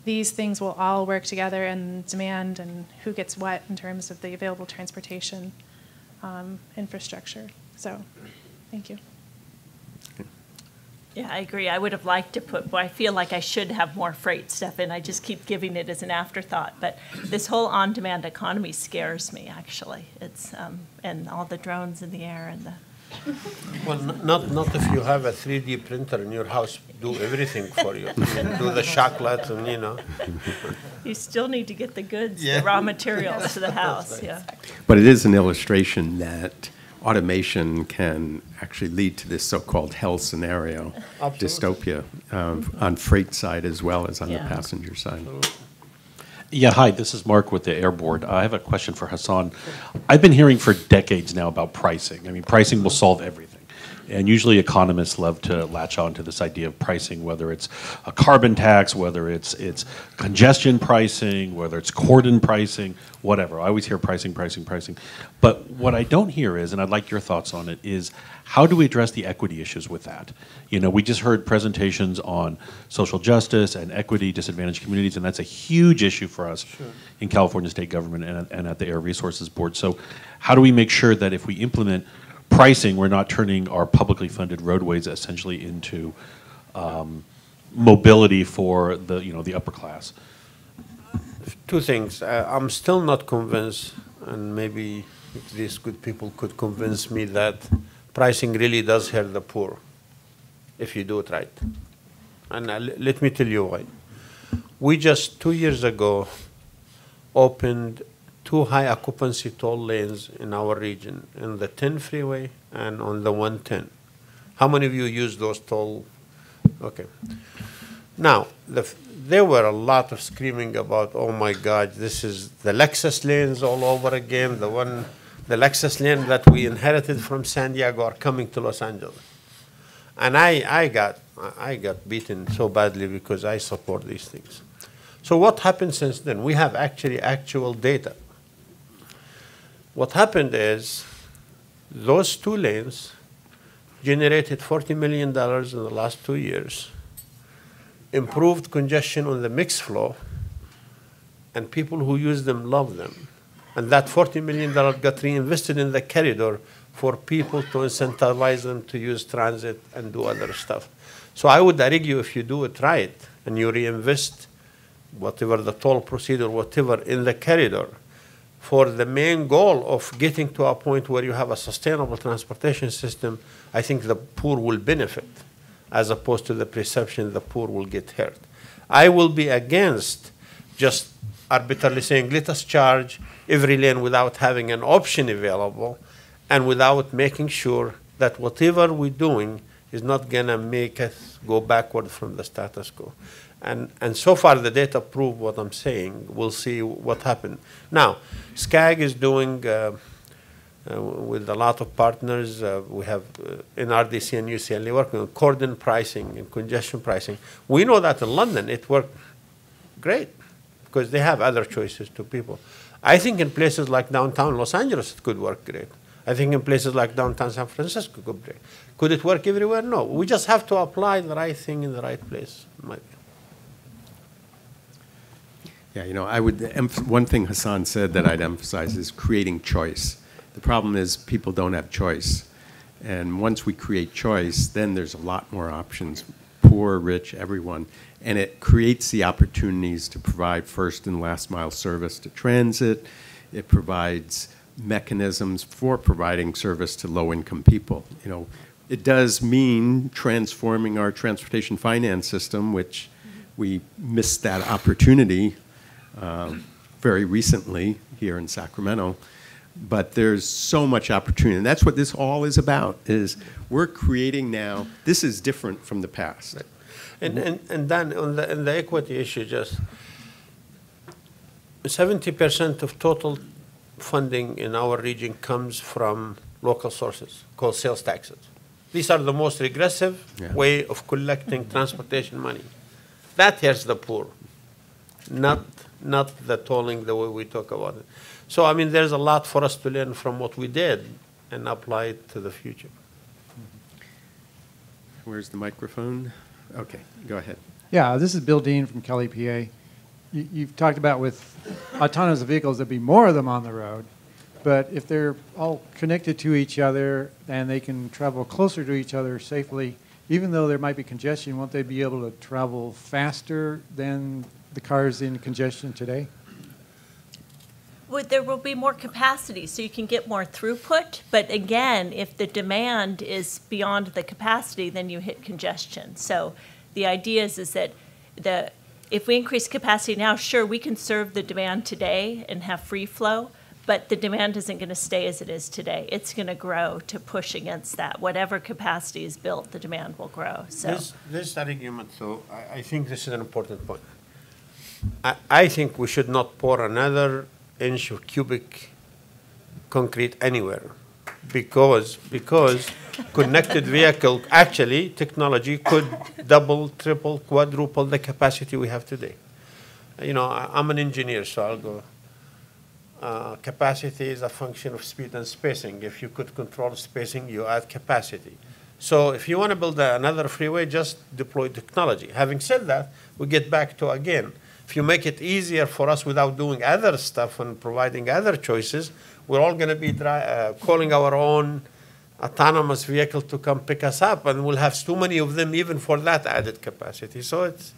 these things will all work together and demand and who gets what in terms of the available transportation um, infrastructure. So, thank you. Yeah, I agree. I would have liked to put, well, I feel like I should have more freight stuff in. I just keep giving it as an afterthought. But this whole on-demand economy scares me, actually. It's, um, and all the drones in the air and the, Well, not, not if you have a 3D printer in your house, do everything for you. do the chocolate and, you know. you still need to get the goods, the raw materials to the house, yeah. But it is an illustration that automation can actually lead to this so-called hell scenario, Absolutely. dystopia, um, on freight side as well as on the passenger side. Yeah, hi, this is Mark with the Air Board. I have a question for Hasan. I've been hearing for decades now about pricing. I mean, pricing will solve everything. And usually economists love to latch on to this idea of pricing, whether it's a carbon tax, whether it's, it's congestion pricing, whether it's cordon pricing, whatever. I always hear pricing, pricing, pricing. But what I don't hear is, and I'd like your thoughts on it, is How do we address the equity issues with that? You know, we just heard presentations on social justice and equity, disadvantaged communities, and that's a huge issue for us in California state government and, and at the Air Resources Board. So, how do we make sure that if we implement pricing, we're not turning our publicly funded roadways essentially into um, mobility for the you know the upper class? Two things. Uh, I'm still not convinced, and maybe these good people could convince me that pricing really does hurt the poor if you do it right. And uh, let me tell you why. We just two years ago opened two high occupancy toll lanes in our region, in the 10 freeway and on the 110. How many of you use those toll? Okay. Now, the, there were a lot of screaming about, oh my God, this is the Lexus lanes all over again. The one, the Lexus lane that we inherited from San Diego are coming to Los Angeles. And I, I got, I got beaten so badly because I support these things. So what happened since then? We have actually actual data. What happened is those two lanes generated $40 million in the last two years, improved congestion on the mixed flow, and people who use them love them. And that $40 million got reinvested in the corridor for people to incentivize them to use transit and do other stuff. So I would argue if you do it right and you reinvest whatever the toll procedure, whatever, in the corridor, for the main goal of getting to a point where you have a sustainable transportation system, I think the poor will benefit, as opposed to the perception the poor will get hurt. I will be against just arbitrarily saying, let us charge every lane without having an option available and without making sure that whatever we're doing is not going to make us go backward from the status quo. And, and so far, the data prove what I'm saying. We'll see what happened. Now, SCAG is doing, uh, uh, with a lot of partners, uh, we have uh, NRDC and UCLA working on cordon pricing and congestion pricing. We know that in London it worked great because they have other choices to people. I think in places like downtown Los Angeles it could work great. I think in places like downtown San Francisco could. Could it work everywhere? No. We just have to apply the right thing in the right place. Yeah, you know, I would, one thing Hasan said that I'd emphasize is creating choice. The problem is people don't have choice. And once we create choice, then there's a lot more options, poor, rich, everyone. And it creates the opportunities to provide first and last mile service to transit. It provides mechanisms for providing service to low income people. You know, it does mean transforming our transportation finance system, which we missed that opportunity um, very recently here in Sacramento. But there's so much opportunity, and that's what this all is about. Is we're creating now. This is different from the past. And, and, and then on the, on the equity issue, just 70% of total funding in our region comes from local sources called sales taxes. These are the most regressive Yeah. way of collecting transportation money. That hurts the poor, not, not the tolling the way we talk about it. So, I mean, there's a lot for us to learn from what we did and apply it to the future. Mm-hmm. Where's the microphone? Okay, go ahead. Yeah, this is Bill Dean from CalEPA. You, you've talked about with autonomous vehicles, there'd be more of them on the road, but if they're all connected to each other and they can travel closer to each other safely, even though there might be congestion, won't they be able to travel faster than the cars in congestion today? Well, there will be more capacity, so you can get more throughput. But again, if the demand is beyond the capacity, then you hit congestion. So the idea is, is that the, if we increase capacity now, sure, we can serve the demand today and have free flow, but the demand isn't going to stay as it is today. It's going to grow to push against that. Whatever capacity is built, the demand will grow. So. This, this argument, though, I, I think this is an important point. I, I think we should not pour another inch of cubic concrete anywhere because, because connected vehicle, actually, technology could double, triple, quadruple the capacity we have today. You know, I, I'm an engineer, so I'll go. uh, capacity is a function of speed and spacing. If you could control spacing, you add capacity. So if you want to build another freeway, just deploy technology. Having said that, we get back to again, if you make it easier for us without doing other stuff and providing other choices, we're all going to be dri- uh, calling our own autonomous vehicle to come pick us up, and we'll have too many of them even for that added capacity. So it's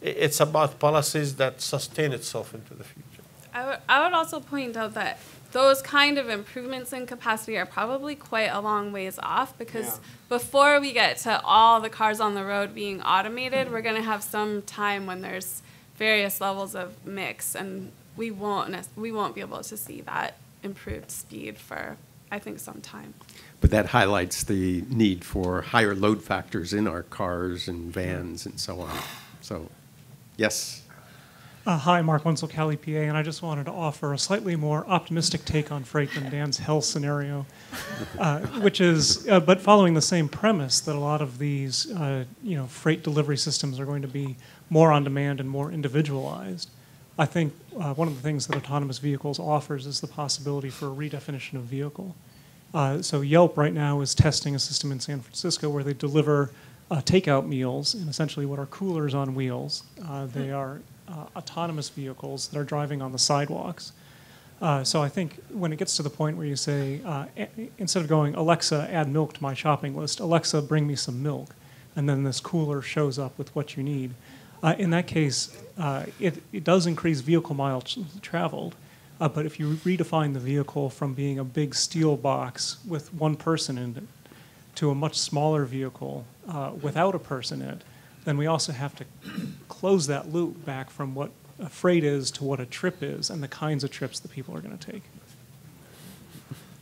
it's about policies that sustain itself into the future. I would, I would also point out that those kind of improvements in capacity are probably quite a long ways off because Yeah. before we get to all the cars on the road being automated, we're going to have some time when there's various levels of mix, and we won't nec- we won't be able to see that improved speed for I think some time. But that highlights the need for higher load factors in our cars and vans and so on. So, yes. Uh, hi, Mark Wenzel, CalEPA, and I just wanted to offer a slightly more optimistic take on freight than Dan's hell scenario, uh, which is, uh, but following the same premise that a lot of these, uh, you know, freight delivery systems are going to be more on demand and more individualized. I think uh, one of the things that autonomous vehicles offers is the possibility for a redefinition of vehicle. Uh, so Yelp right now is testing a system in San Francisco where they deliver uh, takeout meals in essentially what are coolers on wheels. Uh, they are uh, autonomous vehicles that are driving on the sidewalks. Uh, so I think when it gets to the point where you say, uh, instead of going, Alexa, add milk to my shopping list, Alexa, bring me some milk, and then this cooler shows up with what you need. Uh, in that case, uh, it, it does increase vehicle miles traveled, uh, but if you redefine the vehicle from being a big steel box with one person in it to a much smaller vehicle uh, without a person in it, then we also have to close that loop back from what a freight is to what a trip is and the kinds of trips that people are going to take.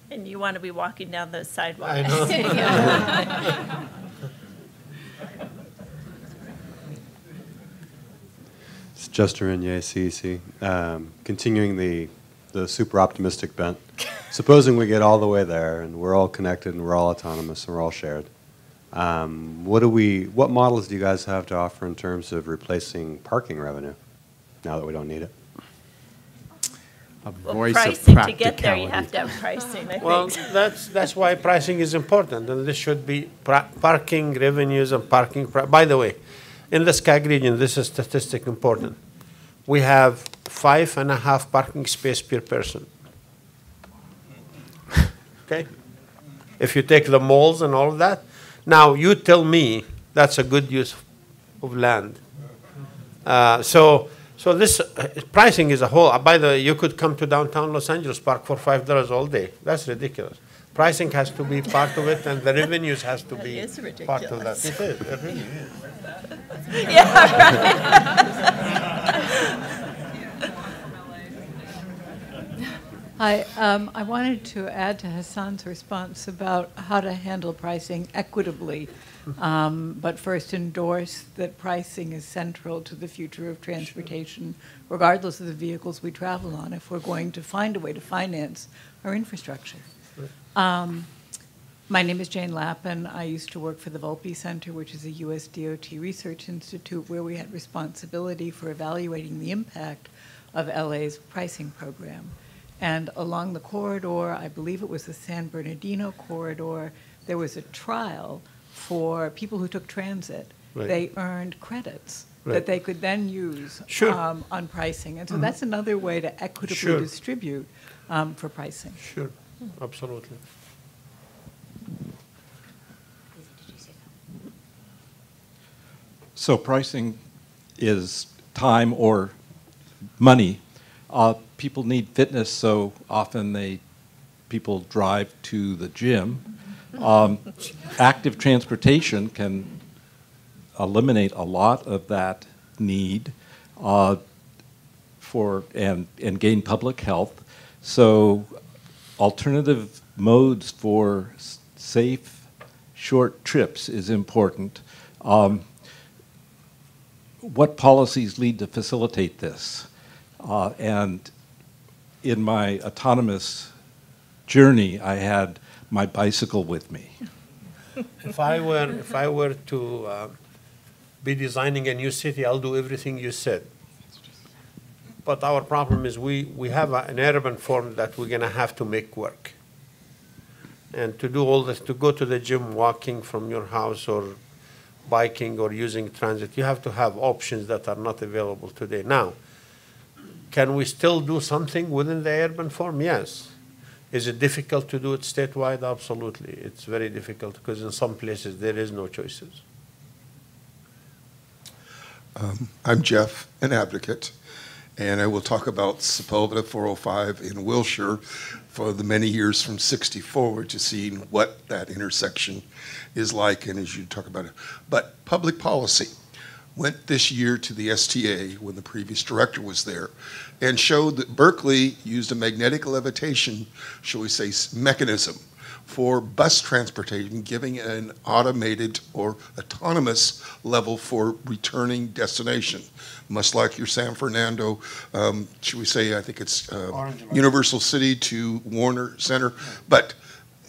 And you want to be walking down those sidewalks. I know. It's Jester Renier, CEC. Um, continuing the, the super optimistic bent. Supposing we get all the way there and we're all connected and we're all autonomous and we're all shared, um, what do we? What models do you guys have to offer in terms of replacing parking revenue? Now that we don't need it. A Well, voice of pricing, to get there, you practicality. have to have pricing, I Well, think. that's, that's why pricing is important, and this should be pra- parking revenues and parking, pri- by the way, in the SCAG region, this is statistic important. We have five and a half parking space per person. Okay? If you take the malls and all of that, now you tell me that's a good use of land. Uh, So, so this uh, pricing is a whole, uh, by the way, you could come to downtown Los Angeles Park for five dollars all day. That's ridiculous. Pricing has to be part of it, and the revenues has to That be part of that. It is, it really is. Hi, um, I wanted to add to Hasan's response about how to handle pricing equitably, um, but first endorse that pricing is central to the future of transportation, regardless of the vehicles we travel on, if we're going to find a way to finance our infrastructure. Um, my name is Jane Lappin. I used to work for the Volpe Center, which is a US DOT research institute where we had responsibility for evaluating the impact of LA's pricing program. And along the corridor, I believe it was the San Bernardino corridor, there was a trial for people who took transit. Right. They earned credits Right. that they could then use Sure. Um, on pricing. And so that's another way to equitably Sure. distribute um, for pricing. Sure, absolutely. So pricing is time or money. Uh, people need fitness, so often they people drive to the gym. Um, active transportation can eliminate a lot of that need uh, for and and gain public health. So alternative modes for safe short trips is important. Um, what policies lead to facilitate this? Uh, and in my autonomous journey, I had my bicycle with me. If I were, if I were to uh, be designing a new city, I'll do everything you said. But our problem is we, we have a- an urban form that we're gonna have to make work. And to do all this, to go to the gym walking from your house or biking or using transit, you have to have options that are not available today. Now, can we still do something within the urban form? Yes. Is it difficult to do it statewide? Absolutely. It's very difficult because in some places there is no choices. Um, I'm Jeff, an advocate, and I will talk about Sepulveda 405 in Wilshire for the many years from 60 forward to seeing what that intersection is like, and as you talk about it. But public policy went this year to the STA when the previous director was there and showed that Berkeley used a magnetic levitation, shall we say, mechanism for bus transportation, giving an automated or autonomous level for returning destination. Much like your San Fernando, um, should we say, I think it's uh, Universal City to Warner Center. But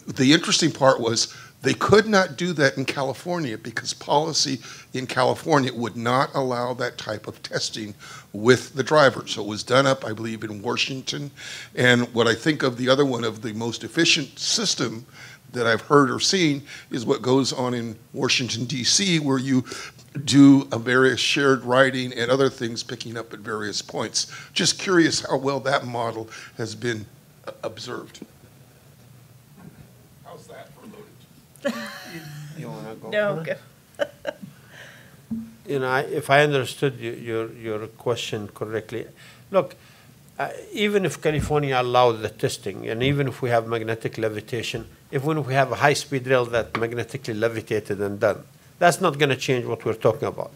the interesting part was they could not do that in California because policy in California would not allow that type of testing with the driver. So it was done up, I believe, in Washington. And what I think of the other one of the most efficient system that I've heard or seen is what goes on in Washington, D.C., where you do a various shared riding and other things picking up at various points. Just curious how well that model has been uh, observed. How's that for loaded? You wanna go No, first? go. You know, I- if I understood you- your, your question correctly, look, uh, even if California allowed the testing, and even if we have magnetic levitation, even if we have a high-speed rail that magnetically levitated and done, that's not gonna change what we're talking about.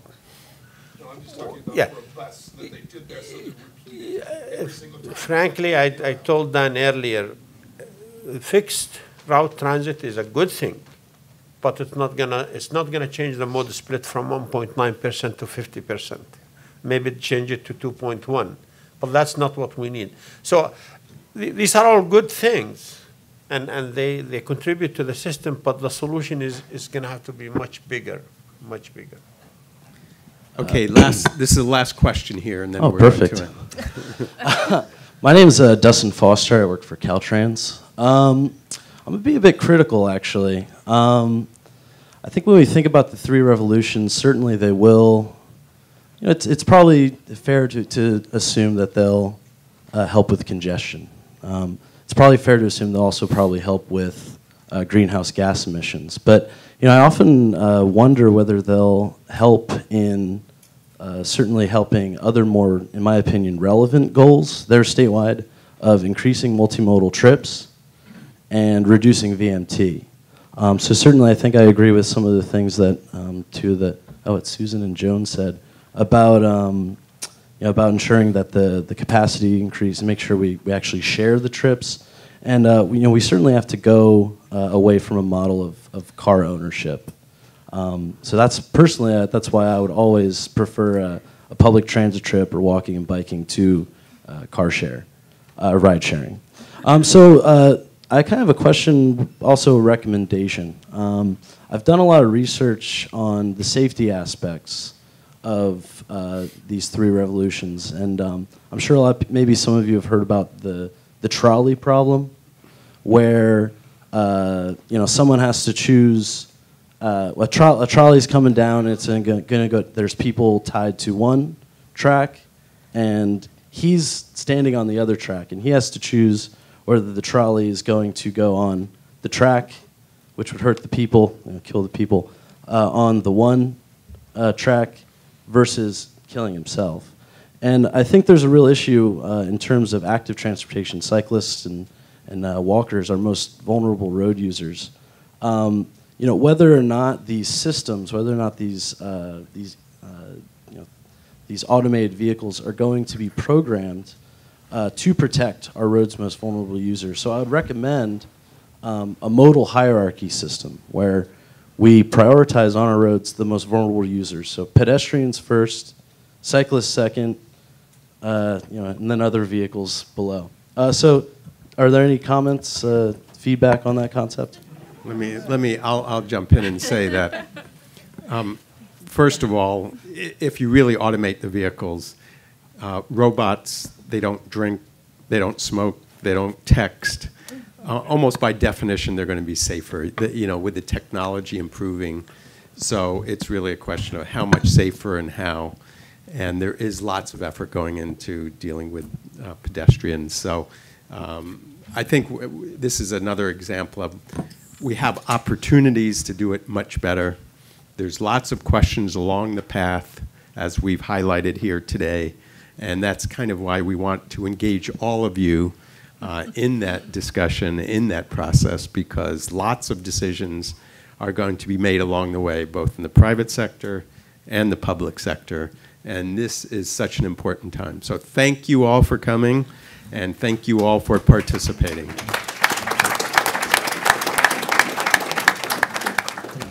No, I'm just talking about Yeah. for that they did that so they repeated every single time. Frankly, I, I told Dan earlier, fixed route transit is a good thing, but it's not gonna, it's not gonna change the mode split from one point nine percent to fifty percent. Maybe change it to two point one, but that's not what we need. So, th- these are all good things, and, and they, they contribute to the system, but the solution is, is gonna have to be much bigger, much bigger. Okay, last, this is the last question here, and then Oh, we're into perfect. it. My name is uh, Dustin Foster. I work for Caltrans. Um, I'm to be a bit critical, actually. Um, I think when we think about the three revolutions, certainly they will. You know, it's, it's probably fair to, to assume that they'll uh, help with congestion. Um, it's probably fair to assume they'll also probably help with uh, greenhouse gas emissions. But you know, I often uh, wonder whether they'll help in uh, certainly helping other more, in my opinion, relevant goals that are statewide of increasing multimodal trips and reducing VMT. Um, so certainly, I think I agree with some of the things that um, two of the oh, Susan and Joan said about um, you know, about ensuring that the the capacity increase and make sure we, we actually share the trips. And uh, we, you know, we certainly have to go uh, away from a model of, of car ownership. Um, so that's personally, uh, that's why I would always prefer a, a public transit trip or walking and biking to uh, car share, uh, ride sharing. Um, so uh, I kind of have a question, also a recommendation. Um, I've done a lot of research on the safety aspects of uh, these three revolutions, and um, I'm sure a lot, maybe some of you have heard about the the trolley problem, where uh, you know someone has to choose uh, a, tro- a trolley's coming down. It's going to go. There's people tied to one track, and he's standing on the other track, and he has to choose whether the trolley is going to go on the track, which would hurt the people, you know, kill the people, uh, on the one uh, track, versus killing himself. And I think there's a real issue uh, in terms of active transportation. Cyclists and, and uh, walkers are most vulnerable road users. Um, you know, whether or not these systems, whether or not these, uh, these, uh, you know, these automated vehicles are going to be programmed uh, to protect our road's most vulnerable users. So I would recommend um, a modal hierarchy system where we prioritize on our roads the most vulnerable users. So pedestrians first, cyclists second, uh, you know, and then other vehicles below. Uh, so, are there any comments, uh, feedback on that concept? Let me, let me, I'll, I'll jump in and say that, um, first of all, if you really automate the vehicles, Uh, robots, they don't drink, they don't smoke, they don't text. Uh, almost by definition, they're going to be safer. The- you know, with the technology improving, so it's really a question of how much safer and how. And there is lots of effort going into dealing with uh, pedestrians. So um, I think this is another example of we have opportunities to do it much better. There's lots of questions along the path, as we've highlighted here today, and that's kind of why we want to engage all of you uh, in that discussion, in that process, because lots of decisions are going to be made along the way, both in the private sector and the public sector. And this is such an important time. So thank you all for coming, and thank you all for participating.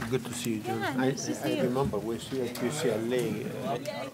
Good to see you, John. Yeah, I, nice to I see you. remember we see at UCLA. uh,